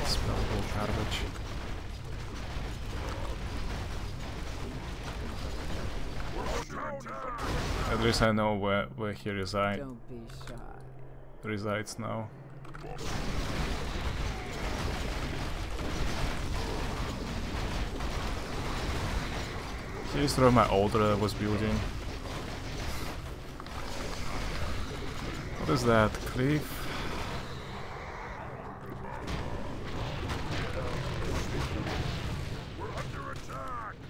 Spellable garbage. Least I know where, where he reside, Don't be shy. resides now. He destroyed my altar that was building. What is that? Cliff?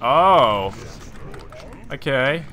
Oh! Okay.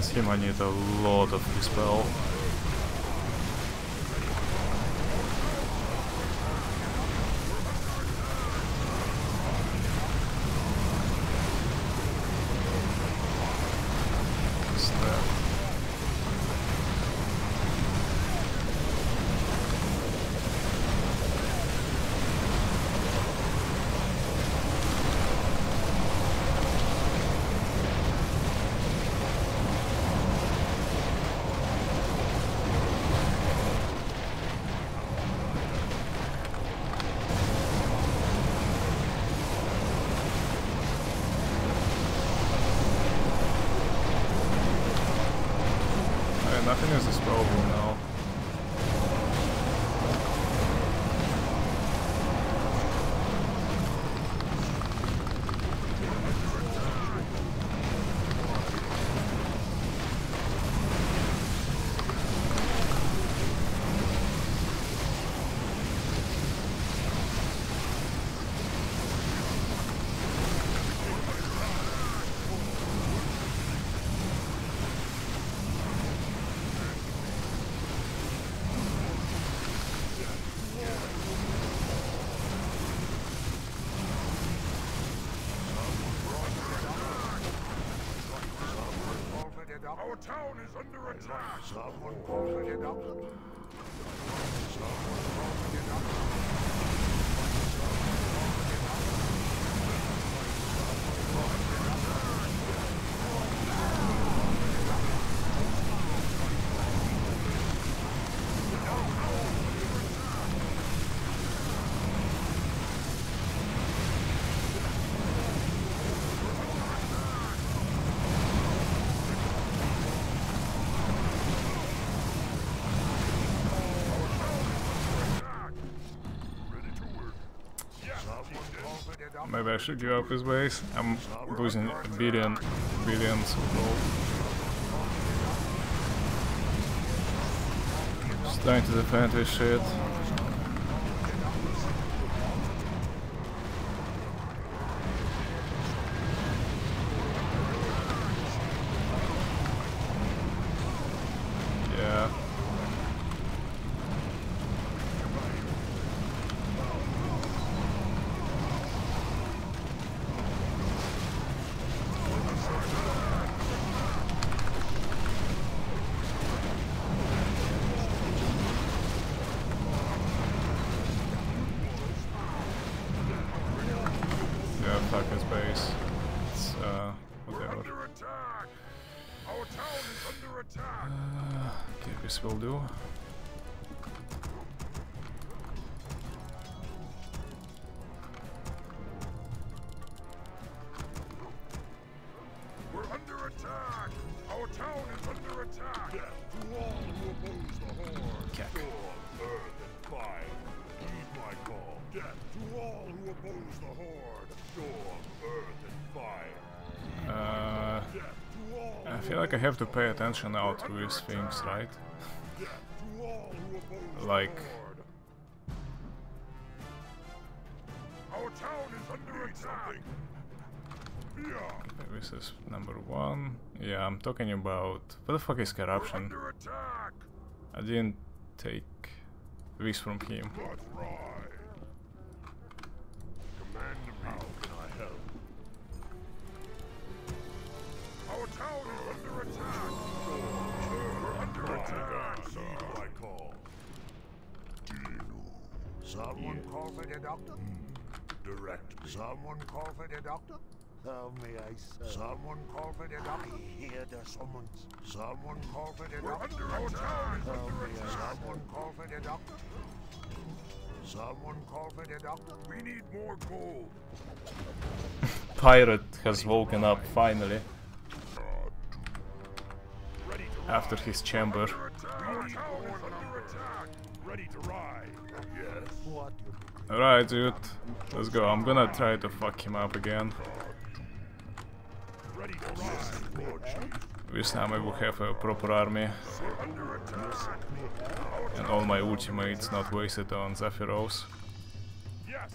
Against him I need a lot of dispel. Someone open it up. Maybe I should give up his base. I'm losing a billion, billions of gold. Just to defend this shit. To pay attention now to these things, right? Death to all who oppose Like- the Our town is under attack! This is number one. Yeah, I'm talking about... What the fuck is corruption? I didn't take this from him. Someone call for the doctor? Hmm. Direct me. Someone call for the doctor? How may I serve? Someone call for the doctor? I hear the summons. Someone call for the We're doctor? under attack! How Under may I! Someone call for the doctor? Someone call for the doctor? We need more gold. Pirate has woken up finally after his chamber. Under attack! Our town is under attack! Ready to ride. Yes. Alright, dude. Let's go. I'm gonna try to fuck him up again. This time I will have a proper army and all my ultimates not wasted on Zephyros. Yes.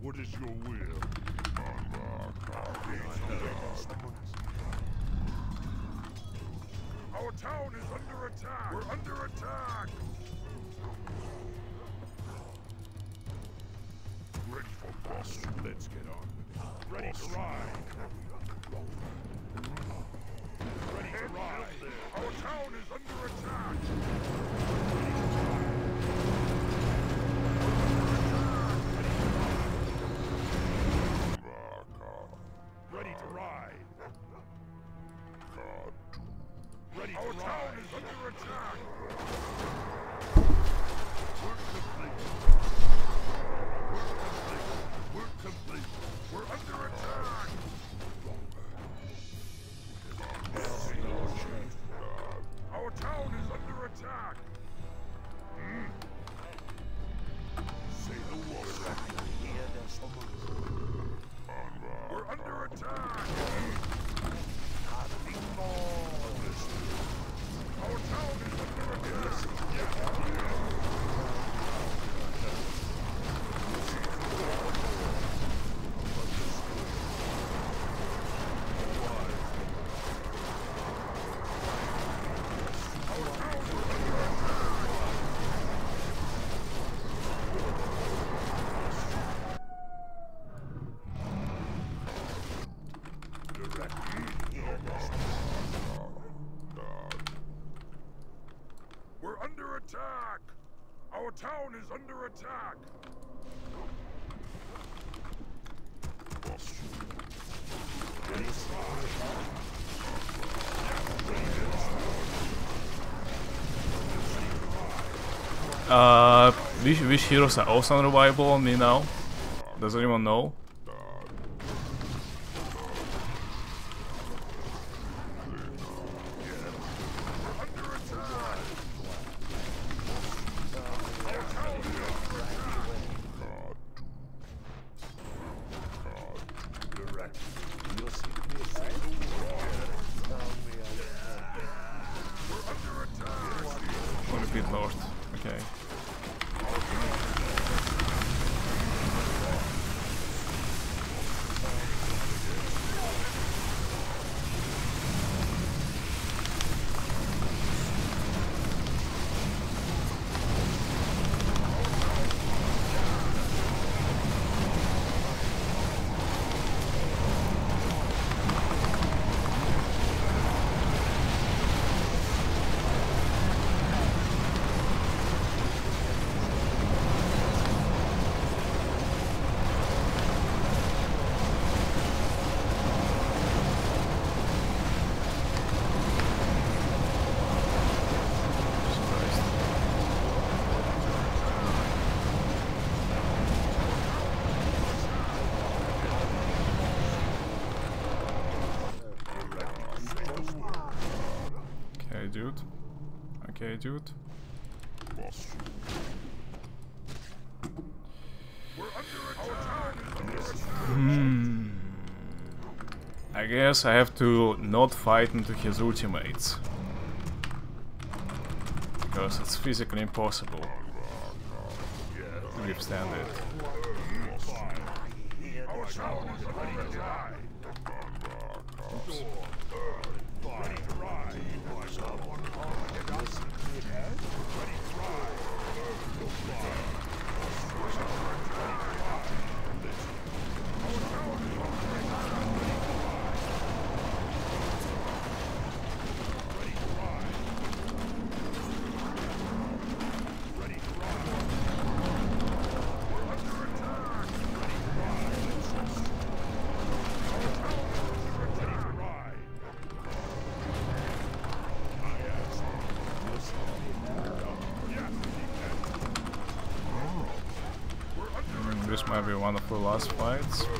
What is your will? Our town is under attack. We're under attack. Ready for battle. Let's get on. Ready to ride. Ready to ride. Our town is under attack. Ready to ride. Our town is under attack. Is under attack. Uh, which, which heroes are also unreliable on me now? Does anyone know? Dude. Hmm. I guess I have to not fight into his ultimates. Because it's physically impossible to withstand it. Last fights.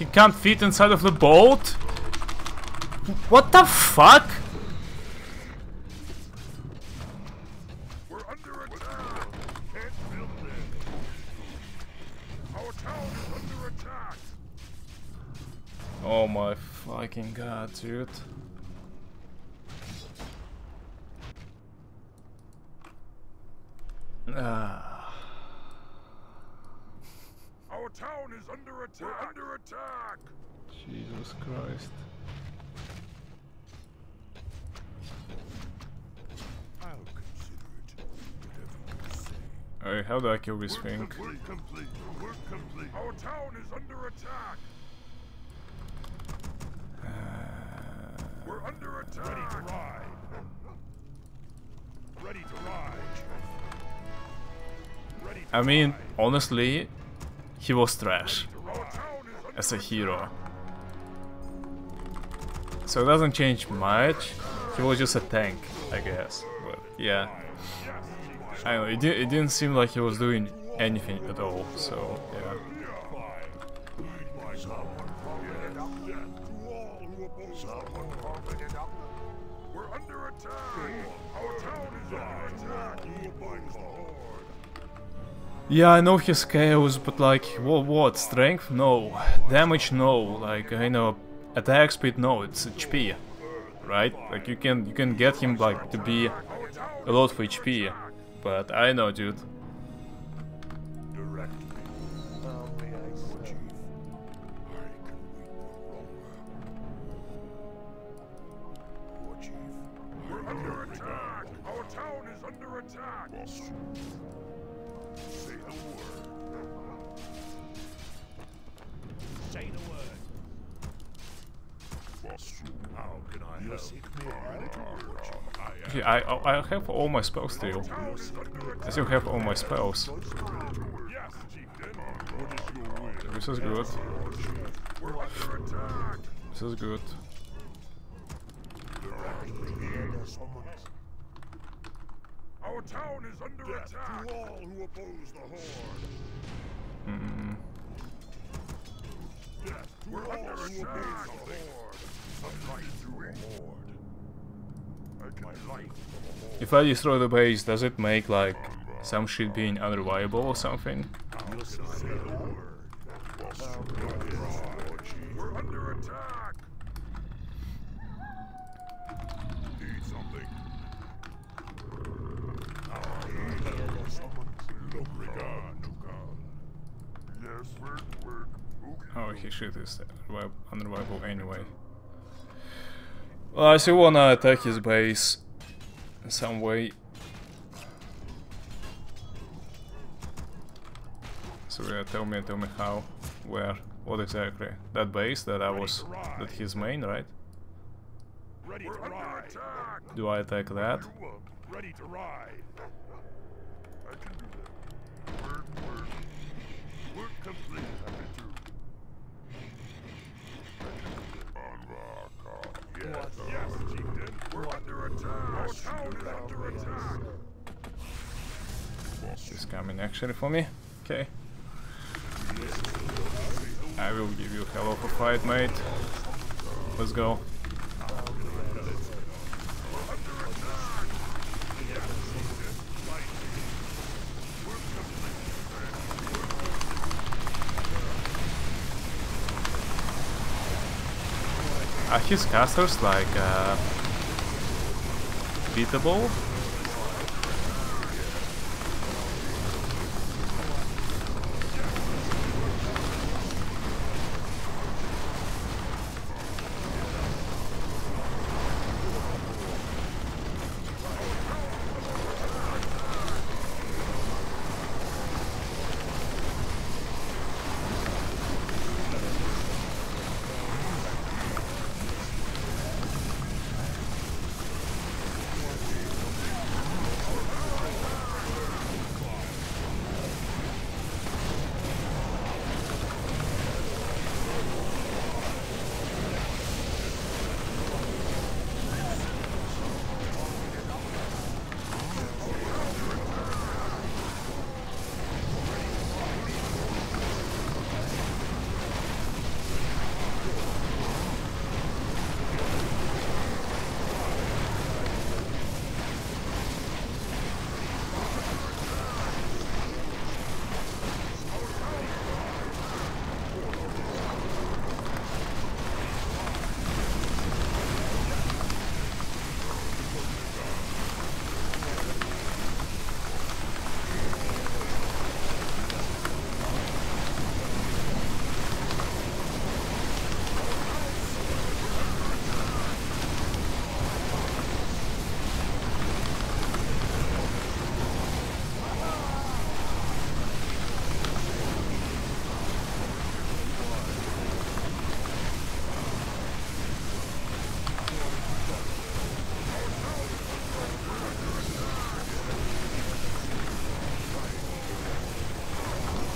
He can't fit inside of the boat? What the fuck? Oh my fucking god, dude. Ah. Our town is under attack. We're under attack. Jesus Christ. I'll consider it. Whatever you say. Alright, how do I kill this thing? Work complete. Work complete. Our town is under attack. Uh, We're under attack. Ready to ride. Ready to ride. Ready to I mean, ride. honestly, he was trash Our town is under as a hero. So it doesn't change much. He was just a tank, I guess. But yeah, Yes. I know. It, di it didn't seem like he was doing anything at all. So yeah. Yeah, I know his chaos, but like, what? What? Strength? No. Damage? No. Like, I know, attack speed? No. It's HP, right? Like, you can you can get him like to be a lot of HP, but I know, dude. I am. Yeah, I I I have all my spells still. Town is under I still have all my spells. This is good. We're under attack. This is good. Our town is under attack. To all who oppose the horde. Mm, Death to We're all under who attack. oppose the horde. A life to a if I destroy the base, does it make like some shit being unreliable or something? Say the word. We're under attack. Need something. Lobregan to come. Yes, work, work. Oh, his shit is uh, unreliable anyway. Well, I still wanna attack his base in some way. So yeah, tell me, tell me how, where, what exactly? That base that I was, that his main, right? Ready to under. Do I attack that? Ready to ride. I can do that. Work, work. Work complete. Happy to. Yes, yes, chieftain. We're under attack. Our town is under attack. He's coming actually for me. Okay. I will give you hell of a fight, mate. Let's go. Are his casters like uh, beatable?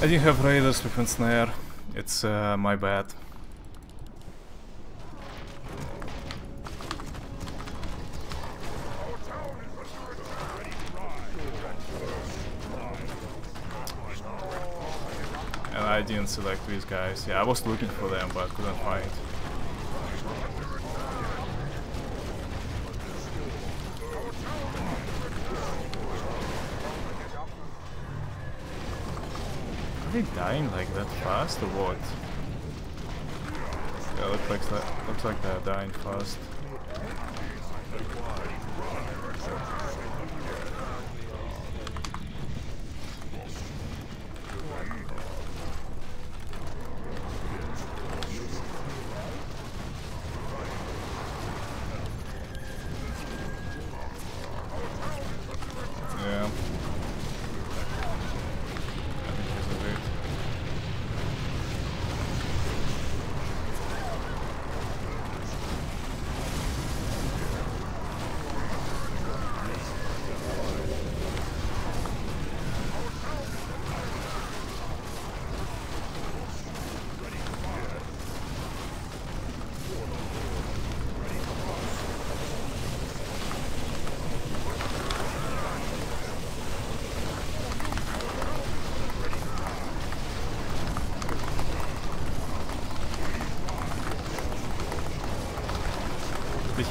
I didn't have raiders with snare. It's uh, my bad. And I didn't select these guys. Yeah, I was looking for them, but couldn't find. Are they dying like that fast or what? Yeah, looks like that. Looks like they're dying fast. Yeah.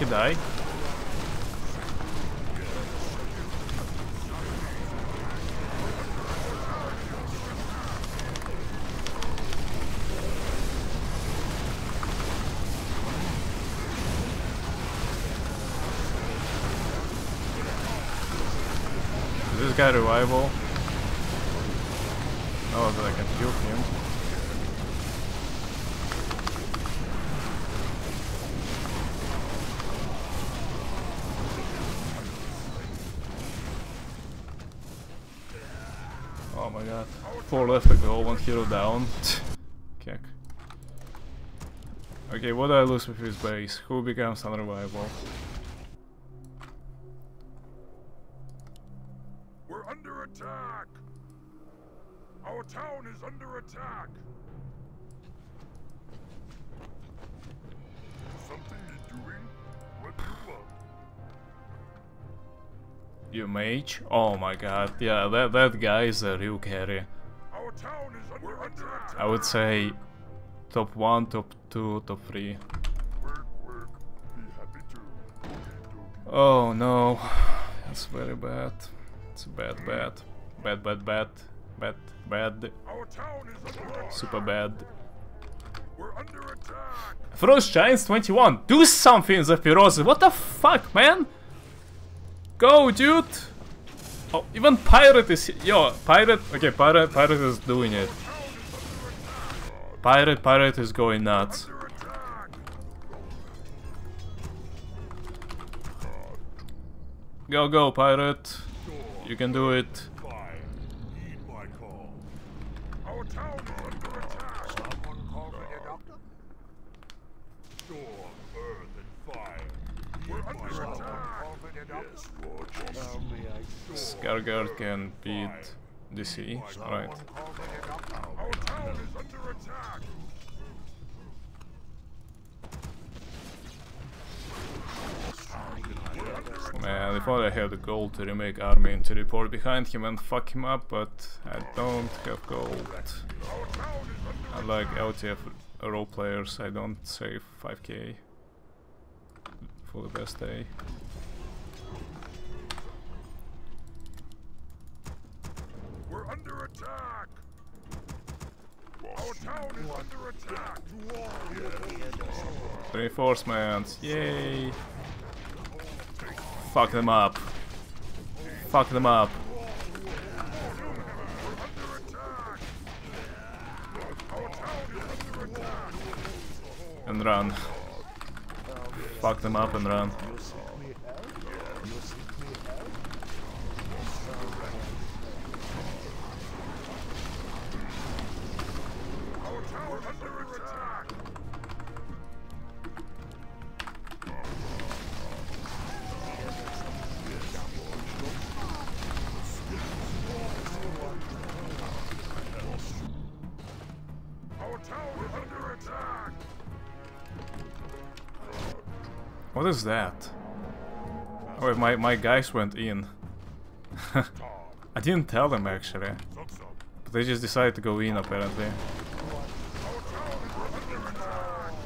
Is this guy revival? My god. Four left to go, one hero down. Kick. Okay, what do I lose with his base? Who becomes unreliable? We're under attack! Our town is under attack! You mage? Oh my god, yeah, that, that guy is a real carry. Our town is under attack! I would say top 1, top 2, top 3. Work, work. Be happy to. Oh no, that's very bad. It's bad, bad. Bad, bad, bad. Bad, bad. Our town is under! Super bad. We're under attack! Frost Giants 21. Do something, Zephyros. What the fuck, man? Go, dude. Oh, even Pirate is... Yo, Pirate... Okay, Pirate, Pirate is doing it. Pirate, Pirate is going nuts. Go, go, Pirate. You can do it. Fine. Heed my call. Our town is under attack! Someone call for the doctor? Storm, earth, and fire. We're under attack! Yes, Lord Skargard can beat DC. Right. Man, if only I had the gold to remake army and to report behind him and fuck him up, but I don't have gold. Unlike LTF role players, I don't save 5k for the best day. We're under attack! Our town is under attack! Reinforcements, yay! Fuck them up. Fuck them up. And run. Fuck them up and run. What is that? Oh, wait, my, my guys went in. I didn't tell them actually. But they just decided to go in apparently.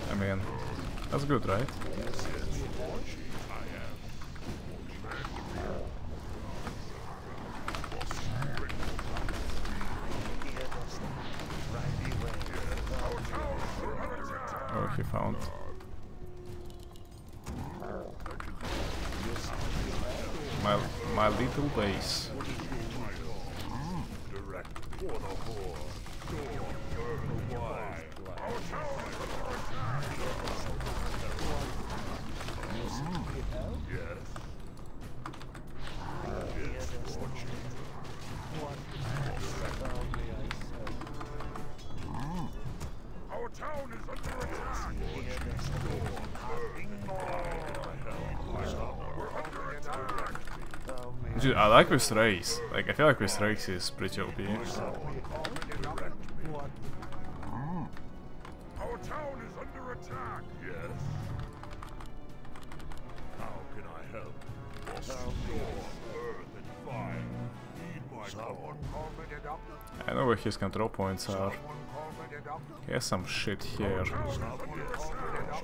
I mean, that's good, right? Oh, he found. My my little base. Direct Dude, I like this race. Like, I feel like this race is pretty OP. Our town is under attack! Yes. How can I help? Storm, earth, and fire. Heed my call. I know where his control points are. He has some shit here. Town is under attack!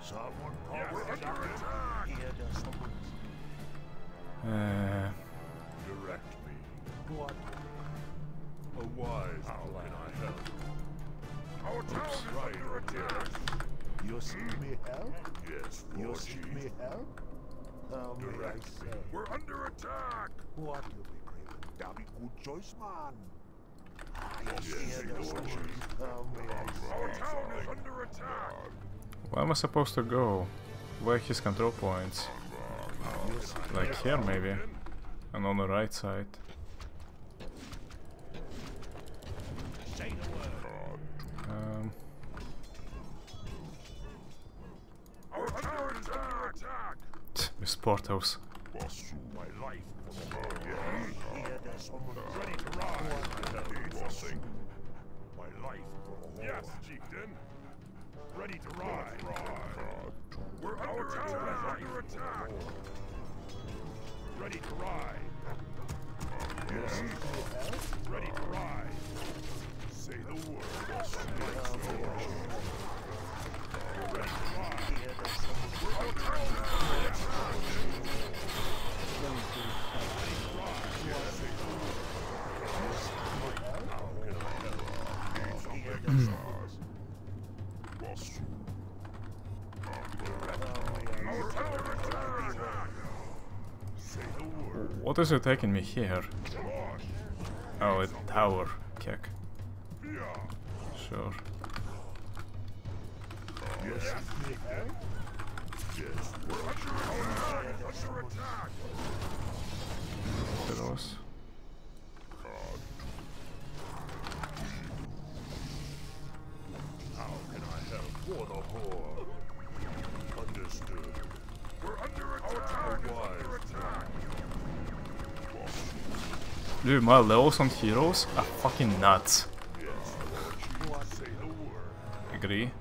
Someone call Yes, the doctor. Uh, Direct me. What? A wise How can I help? Our town is under attack. You seek me help? Yes, You Lord seek me help? How may I Direct me. We're under attack. What you be craving? That be good choice, man. Yes, hear the Lord How may I Our town is under attack. where am I supposed to go? Where are his control points? Like here, maybe? And on the right side. Um, the Lord. Yes, chieftain. Ready to ride. We're under attack. Under attack. Ready to ride. You seek? Ready to ride. Say the word. How may Ready to ride. Hear. We're under attack. What is it taking me here? Oh, a tower kick. Sure. Dude, my levels on heroes are fucking nuts. Agree?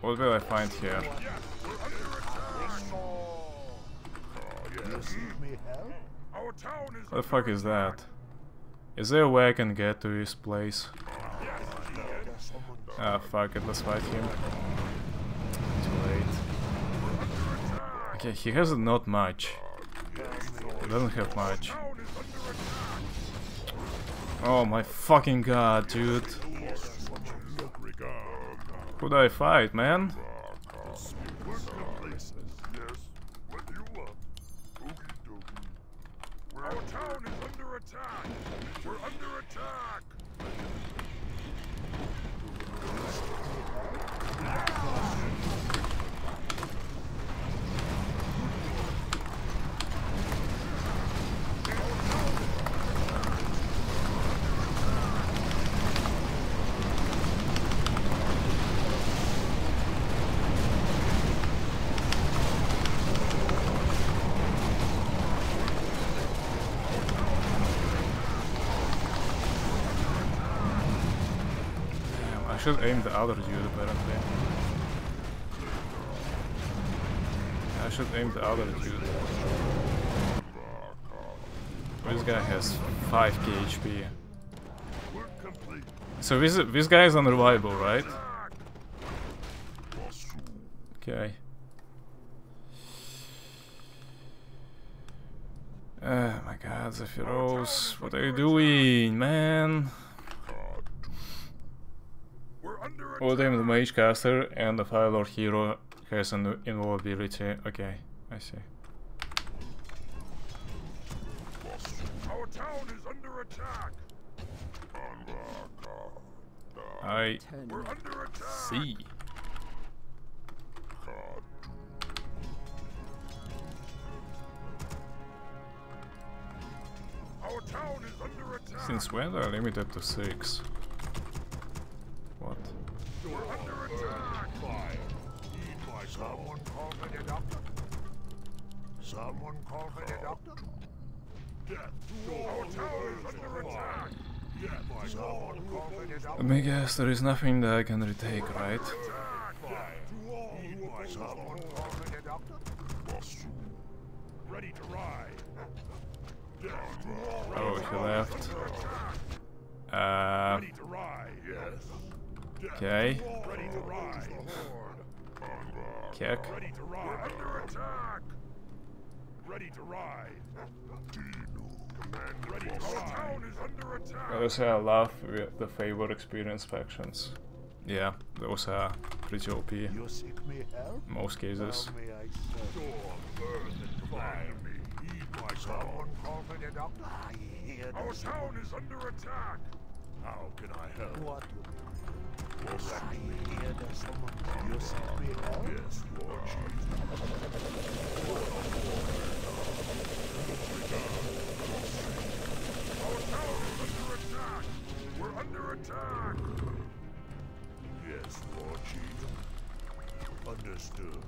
What will I find here? What the fuck is that? Is there a way I can get to his place? Ah, fuck it, let's fight him. Too late. Okay, he has not much. He doesn't have much. Oh my fucking god, dude. Who do I fight, man? places. Yes. What do you want? Okie dokie. Our town is under attack. We're under attack. Damn, I should aim the other dude apparently. I should aim the other dude. This guy has 5k HP. So this this guy is unreliable, right? Okay. Oh my god, the Zephyros, what are you doing, man? All the mage caster and the Fire Lord hero has an invulnerability. Okay, I see. Our town is under attack. I We're under attack. see. Since when are limited to six? Someone call for the doctor? Death Our tower is under attack! I mean, guess there is nothing that I can retake, right? Oh, he left. Uh, okay. Kick ready to ride. Command ready to town is under attack. I also I love the favored experience factions. Yeah, those are pretty OP. You seek me help? Most cases. Our town is under attack. How can I help? What? Yes,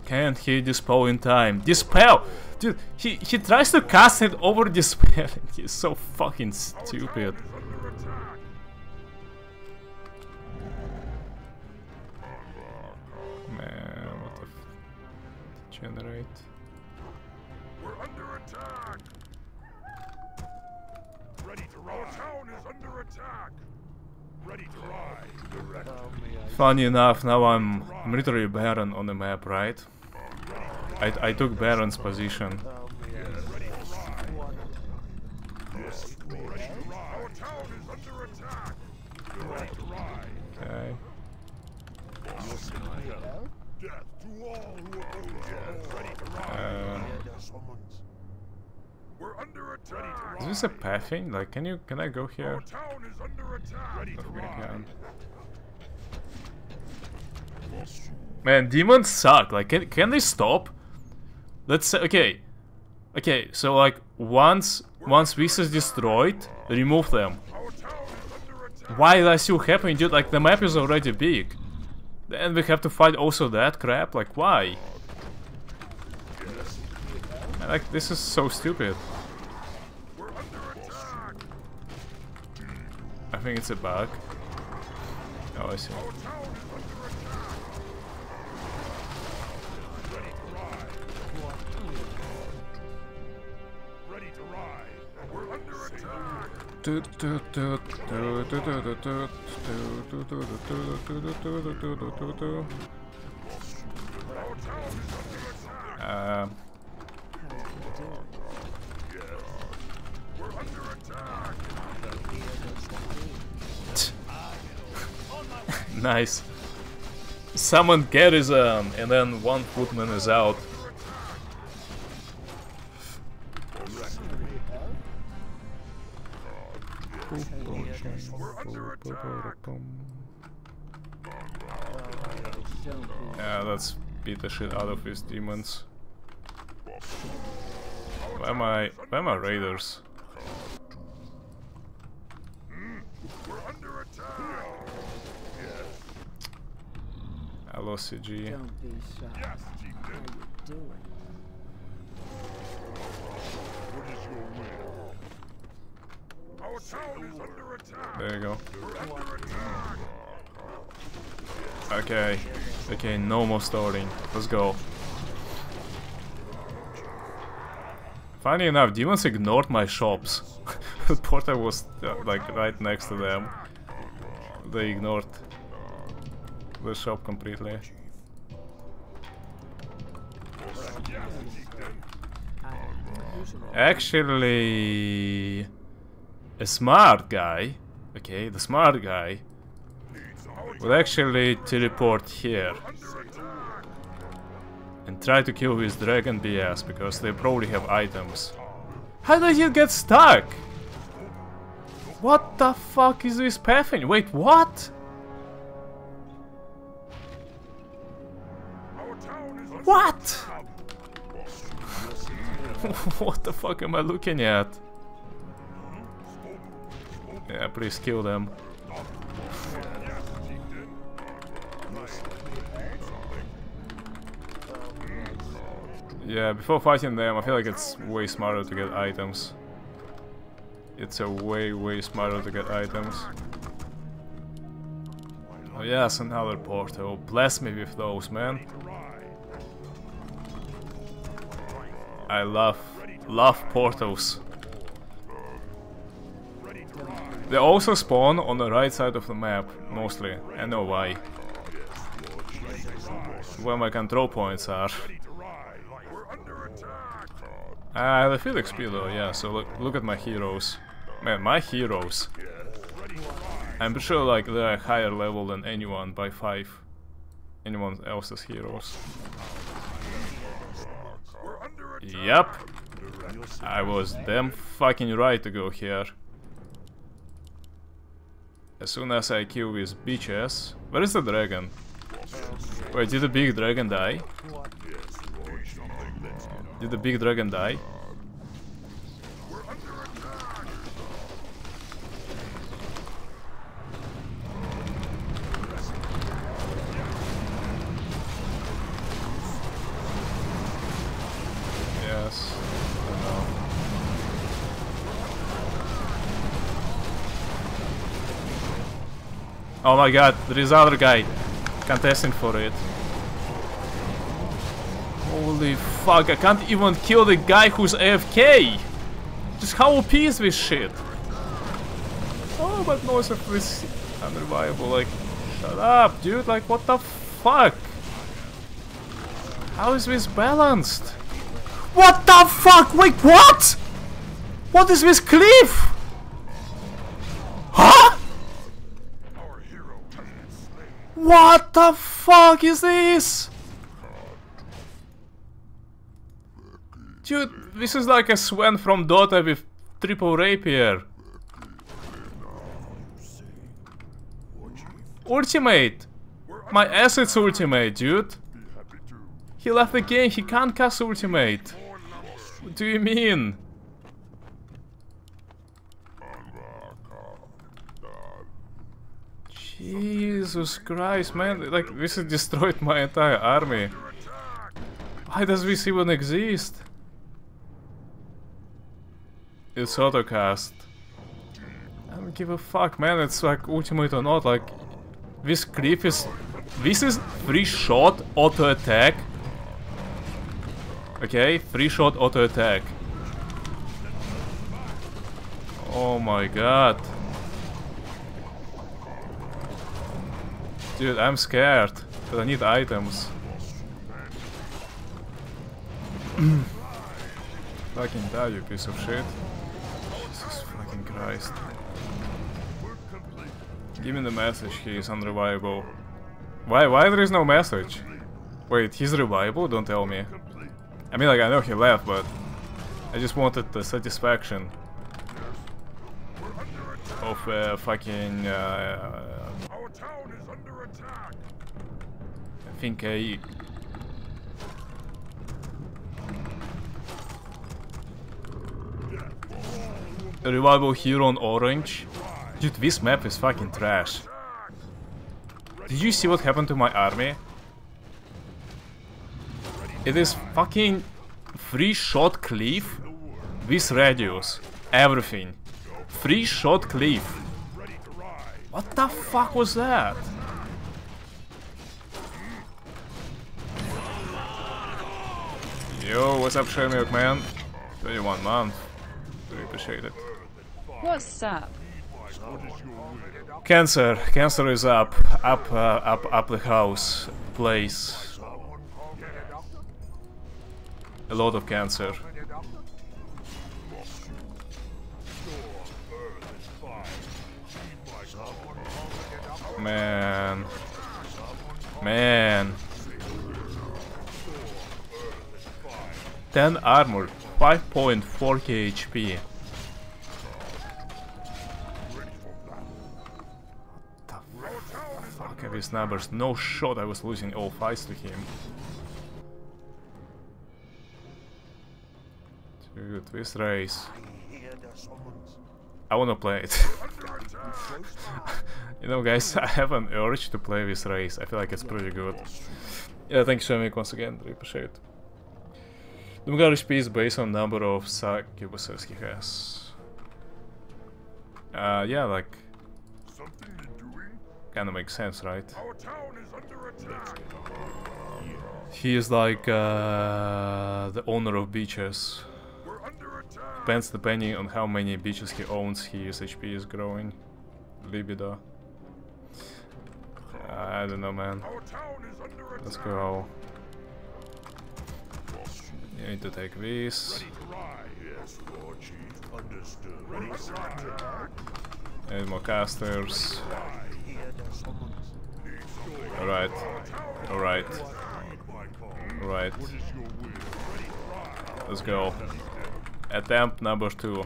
can't he dispel in time? Dispel! Dude, he, he tries to cast it over dispel. He's so fucking stupid. Man, what the f- Generate. Funny enough, now I'm military baron on the map, right? I, I took baron's position. How may I Ready to ride. What? Yes, ready to ride. Our town is under attack. Ready to ride. Okay. You seek me help? Death to all who oppose us. Ready to ride. Uh, Hear the summons. We're under attack. is this a pathing? Like, can you can I go here? town is under attack. Ready I to think I ride. can. Man, demons suck. Like, can, can they stop? Let's say, okay, okay. So like, once once this is destroyed, remove them. Our town is under attack. Why is that still happening, dude? Like, the map is already big. And we have to fight also that crap? Like, why? Like, this is so stupid. I think it's a bug. Oh, I see. Our nice. Someone carries um, and then one footman is out. Yeah, let's beat the shit out of these demons. Where am I? Where my raiders? We're under attack. Hello, CG. Don't be shy. Yes, How you doing? What is your will? Our town is under attack. There you go. We're under attack. Okay. Okay, no more stalling. Let's go. Funny enough, demons ignored my shops. the portal was uh, like right next to them. They ignored the shop completely. Actually, a smart guy, okay, the smart guy, would actually teleport here and try to kill his dragon BS because they probably have items. How did he get stuck? What the fuck is this pathing? Wait, what? What? what the fuck am I looking at? Yeah, please kill them. Yeah, before fighting them, I feel like it's way smarter to get items. It's a way, way smarter to get items. Oh yes, another portal. Bless me with those, man. I love love portals. They also spawn on the right side of the map, mostly. I know why. Where my control points are. Attack. I have a field XP though, yeah, so look, look at my heroes. Man, my heroes. I'm sure like they're higher level than anyone by 5. Anyone else's heroes. We're under attack. Yep. I was damn fucking right to go here. As soon as I kill these bitches... Where is the dragon? Wait, did the big dragon die? Did the big dragon die? Oh my god, there is other guy contesting for it. Holy fuck, I can't even kill the guy who's AFK! Just how OP is this shit? Oh, but most of this unreliable, like, shut up, dude, like, what the fuck? How is this balanced? What the fuck? Wait, what? What is this cliff? Huh? What the fuck is this? Dude, this is like a Sven from Dota with triple rapier. Ultimate! My asset's ultimate, dude. He left the game, he can't cast ultimate. What do you mean? Jesus Christ, man, like this has destroyed my entire army. Why does this even exist? It's autocast. I don't give a fuck, man, it's like ultimate or not, like this clip is... This is free shot auto attack. Okay, free shot auto attack. Oh my god. Dude, I'm scared. But I need items. fucking die, you piece of shit. Jesus fucking Christ. Give me the message, he is unreliable. Why, why there is no message? Wait, he's reliable? Don't tell me. I mean, like, I know he left, but... I just wanted the satisfaction of uh, fucking... Uh, Our town is under attack. I think I... A Revival here on orange? Dude, this map is fucking trash. Did you see what happened to my army? It is fucking free shot cliff with radius. Everything. Free shot cliff. Ready to ride. What the fuck was that? Yo, what's up, Shermilk, man? 21 month. Really appreciate it. What's up? Cancer. Cancer is up. Up, uh, up, up the house. Place. A lot of cancer. Man. Man. 10 armor, 5.4k HP. Fuck these numbers. No shot I was losing all fights to him. Dude, this race. I wanna play it. you know guys, I have an urge to play this race. I feel like it's pretty good. Yeah, thank you so much once again, really appreciate it. The Mugar HP is based on number of succubuses he has. Uh, yeah, like, kinda makes sense, right? He is like, uh, the owner of beaches. We're under depends depending on how many bitches he owns, his HP is growing. Libido. I don't know, man. Our town is under attack. Let's go. You need to take this. Ready to ride. Yes, Lord Chief. Understood. Ready to ride. Need more casters. Alright. Alright. My. Alright. What is your will? Let's go. Attempt number two.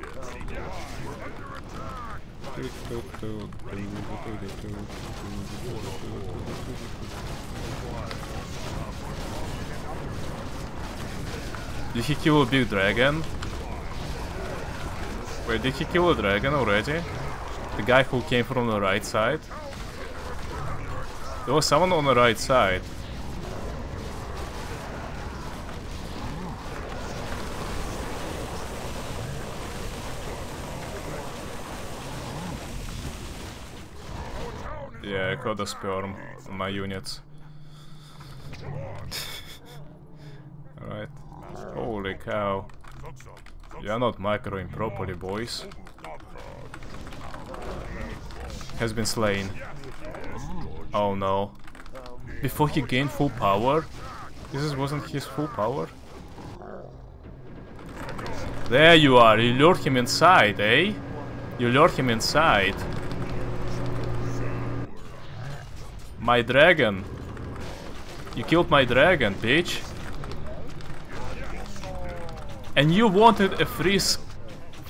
Did he kill a big dragon? Wait, did he kill a dragon already? The guy who came from the right side? There was someone on the right side. Yeah, I a sperm on my units. Alright. Holy cow. You're not microing properly, boys. Has been slain. Oh no. Before he gained full power? This wasn't his full power? There you are, you lured him inside, eh? You lured him inside. My dragon. You killed my dragon, bitch. And you wanted a free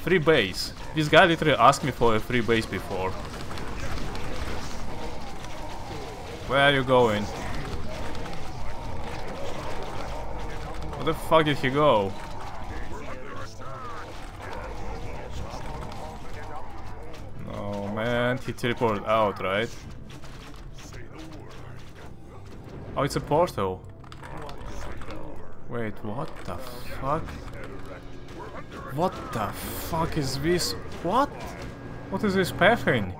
free base. This guy literally asked me for a free base before. Where are you going? Where the fuck did he go? No man, he teleported out, right? Oh, it's a portal. Wait, what the fuck? What the fuck is this? What? What is this pathing?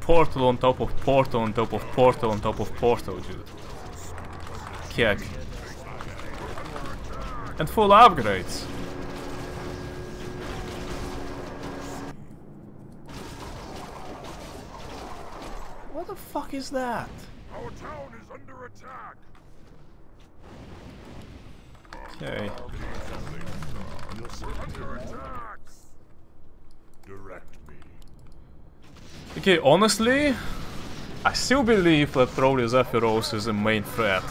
Portal on top of portal on top of portal on top of portal, dude. Kick. And full upgrades. The fuck is that? Our town is under attack. Okay. We're under attack. Direct me. Okay, honestly, I still believe that probably Zephyros is the main threat.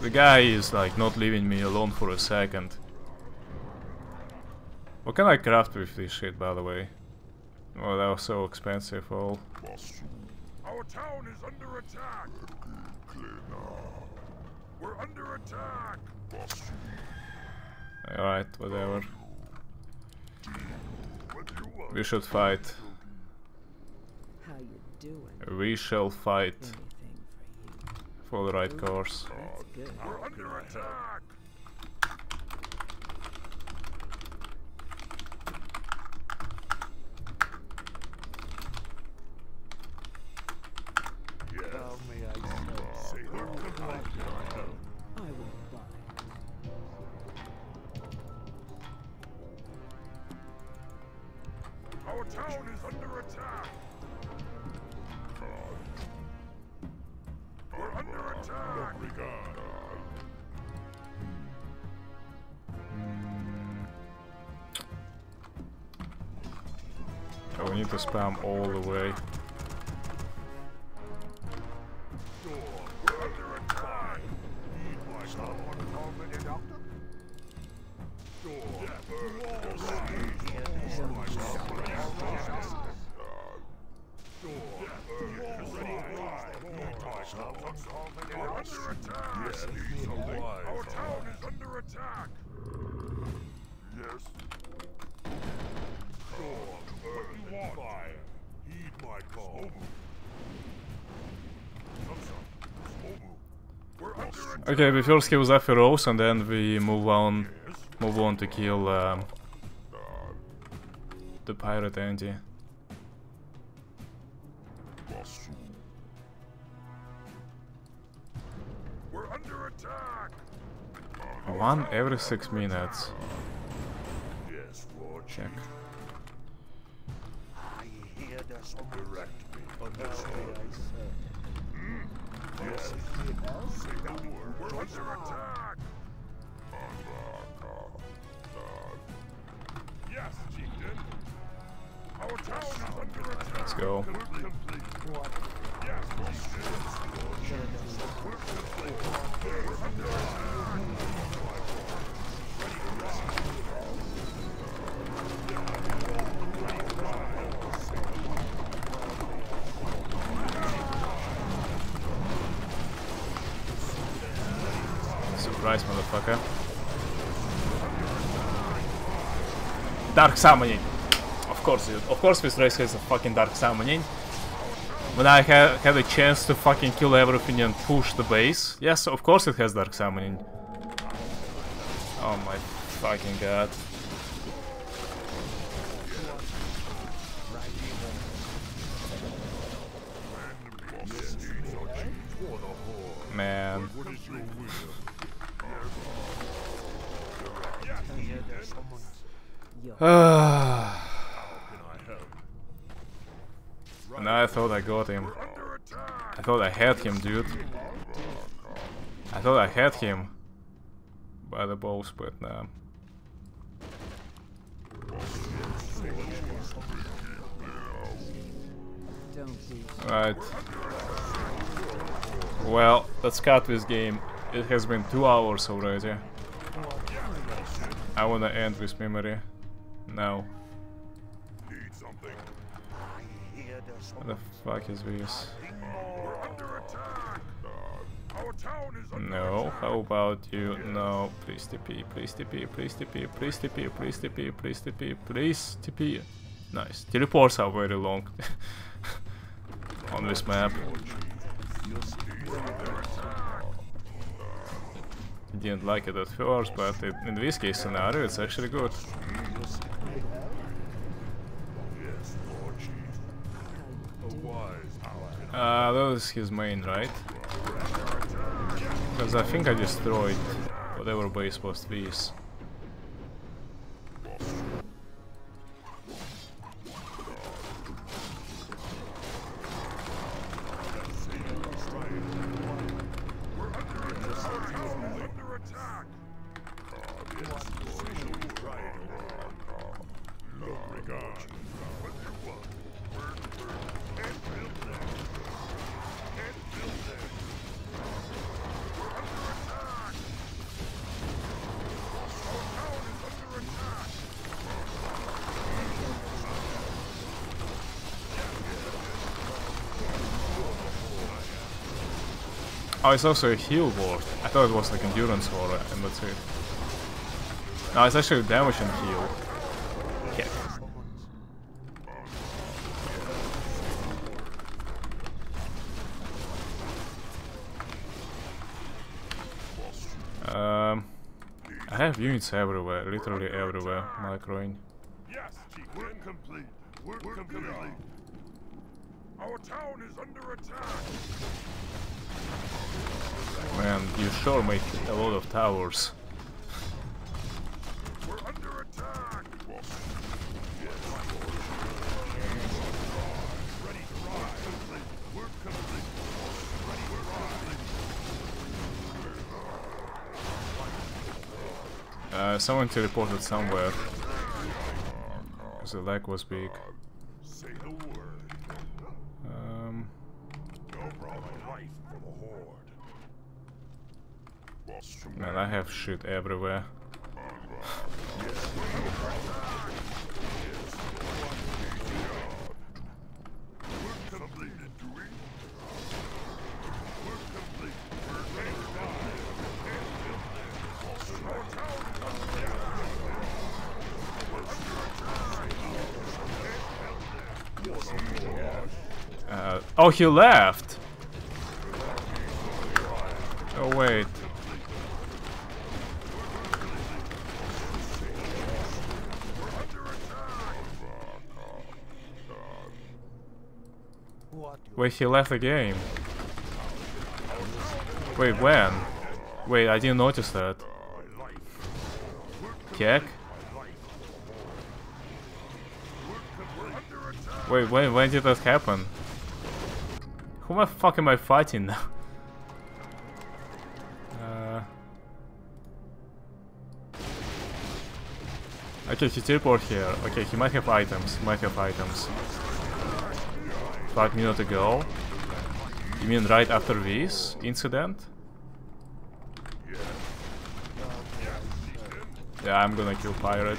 The guy is like not leaving me alone for a second. What can I craft with this shit, by the way? Oh, that was so expensive, all. Our town is under attack. We're under attack. Alright, whatever. What do you want? We should fight. How you doing? We shall fight for the right course. We're under attack. Yes. Say who would like to help. I will buy. Our town is under attack. We're under attack. Oh, we need to spam all the way. Our town is under attack. Yes. Okay, we first kill Zephyros and then we move on move on to kill um, the pirate Andy. One every six minutes. Check. I hear Surprise, motherfucker. Dark Summoning. Of course, of course this race has a fucking Dark Summoning. When I ha had a chance to fucking kill everything and push the base. Yes, of course it has Dark Summoning. Oh my fucking god. Man. And I thought I got him. I thought I had him, dude. I thought I had him. By the bows, but nah. Don't Right. Well, let's cut this game. It has been two hours already. I wanna end this memory. Now. Need something? I hear there's What the fuck is this? We're under attack! Our town is under No, how about you? No, please TP, please TP, please TP, please TP, please TP, please TP, please TP. Nice. Teleports are very long on this map. Didn't like it at first, but it, in this case scenario it's actually good. Uh, that was his main, right? Because I think I destroyed whatever base was this. Oh, it's also a heal ward. I thought it was like endurance ward and that's it. No, it's actually damage and heal. Yeah. Um, I have units everywhere, literally everywhere, Microin. Yes, Chief. Work complete. Work complete. Our town is under attack! Man, you sure make a lot of towers. We're under attack! Ready to ride. Complete. Work complete. Ready to ride. Uh, someone teleported somewhere. the lag was big. Say the word. Um, No problem. Life for the horde. man, I have shit everywhere. Work completed. Doing. Work complete. Work ready to ride. Can't build this. Our town is under attack. We're under attack. Uh, oh, he left! Oh, wait. What you Wait, he left the game. Wait, when? Wait, I didn't notice that. Kek? Wait, when, when did that happen? Who the fuck am I fighting now? Uh, okay, he teleport here. Okay, he might have items. Might have items. Five minutes ago. You mean right after this incident? Yeah, I'm gonna kill pirate.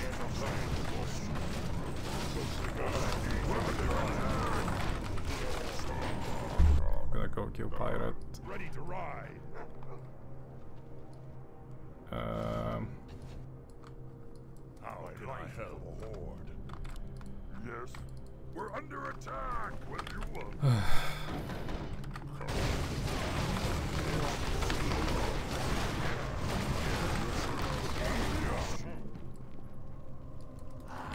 I'm gonna go kill pirate. Ready to ride. Um, How can I? Yes. We're under attack. What you want?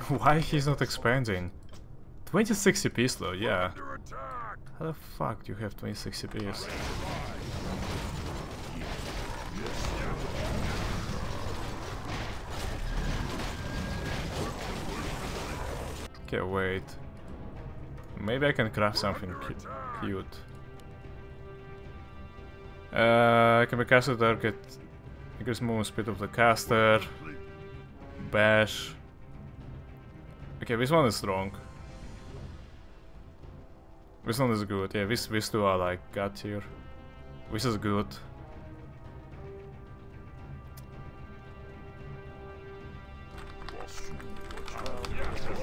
why he's not expanding? 26 CPs though, yeah. How the fuck do you have 26 CPs? Okay, wait. Maybe I can craft something cute. Uh, I can be cast at target. Increase movement speed of the caster. Bash. Okay, this one is strong. This one is good. Yeah, this these two are like tier. This is good.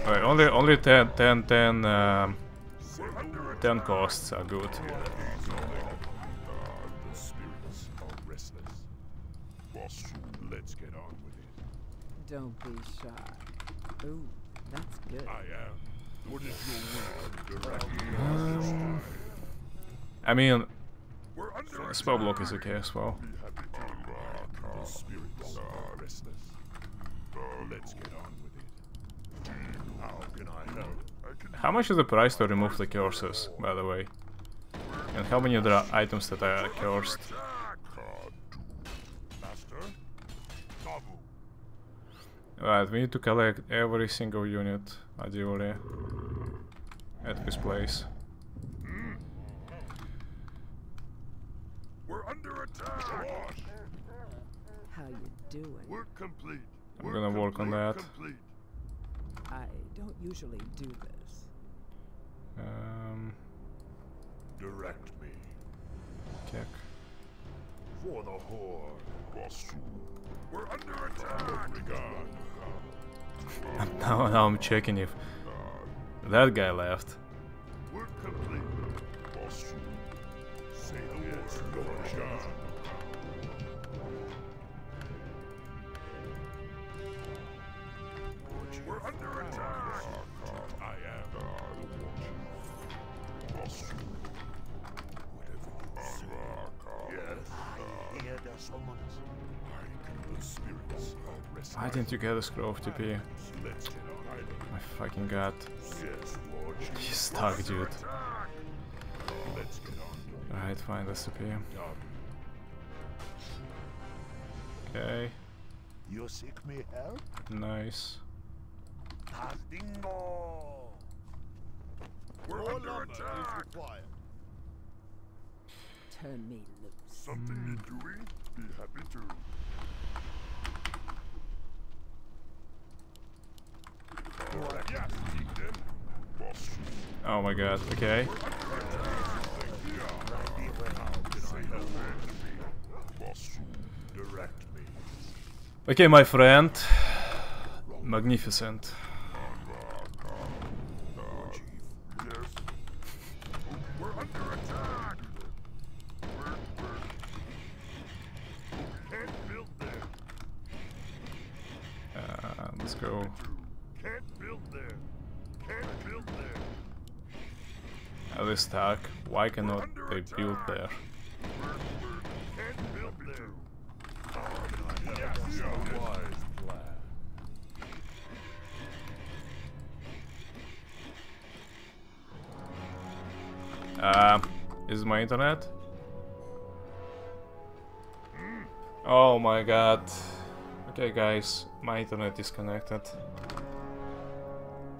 Alright, only only 10 10 10 um, 10 costs are good. The spirits are restless. Let's get on with it. Don't be shy. Ooh, that's good. I am. What is your will? Direct I mean, spell block is okay as well. Be happy to The spirits are restless. Let's get on with it. How can I help? I can How much is the price to remove the curses, by the way? And how many other items that are cursed? attack. Card two. Master. Tabu. Right, we need to collect every single unit, ideally, at this place. We're under attack. How you doing? Work complete. I'm gonna work on that. Complete. I don't usually do this. Um, Direct me. check. For the horde. We're under attack. Regard. now, now I'm checking if that guy left. Work complete. Say the word. Regard. We're under are restless. Why didn't you get a scroll of TP? Let's get on. My fucking god. Yes, He's stuck, dude. Attack. Let's get on. Alright, find the CP. Okay, You seek me help? nice. Dingo! We're More under attack. Turn me loose. Something you're doing? Be happy to. Alright, yes, keep them. Boss. Oh my god, okay. Okay, my friend. Magnificent. Uh, let's go. Can't build there. Can't build there. At this. Why cannot they build there? Uh, is my internet? Oh my god. Okay guys, my internet is connected.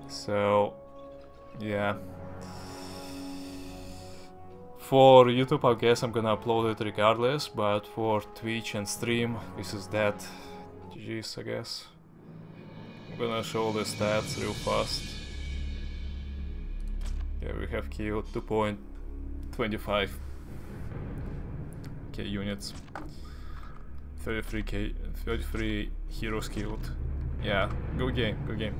So, yeah. For YouTube, I guess I'm gonna upload it regardless, but for Twitch and stream, this is that. GG's, I guess. I'm gonna show the stats real fast. Yeah, we have killed 2.25 k units. 33k, 33 heroes killed. Yeah, good game, good game.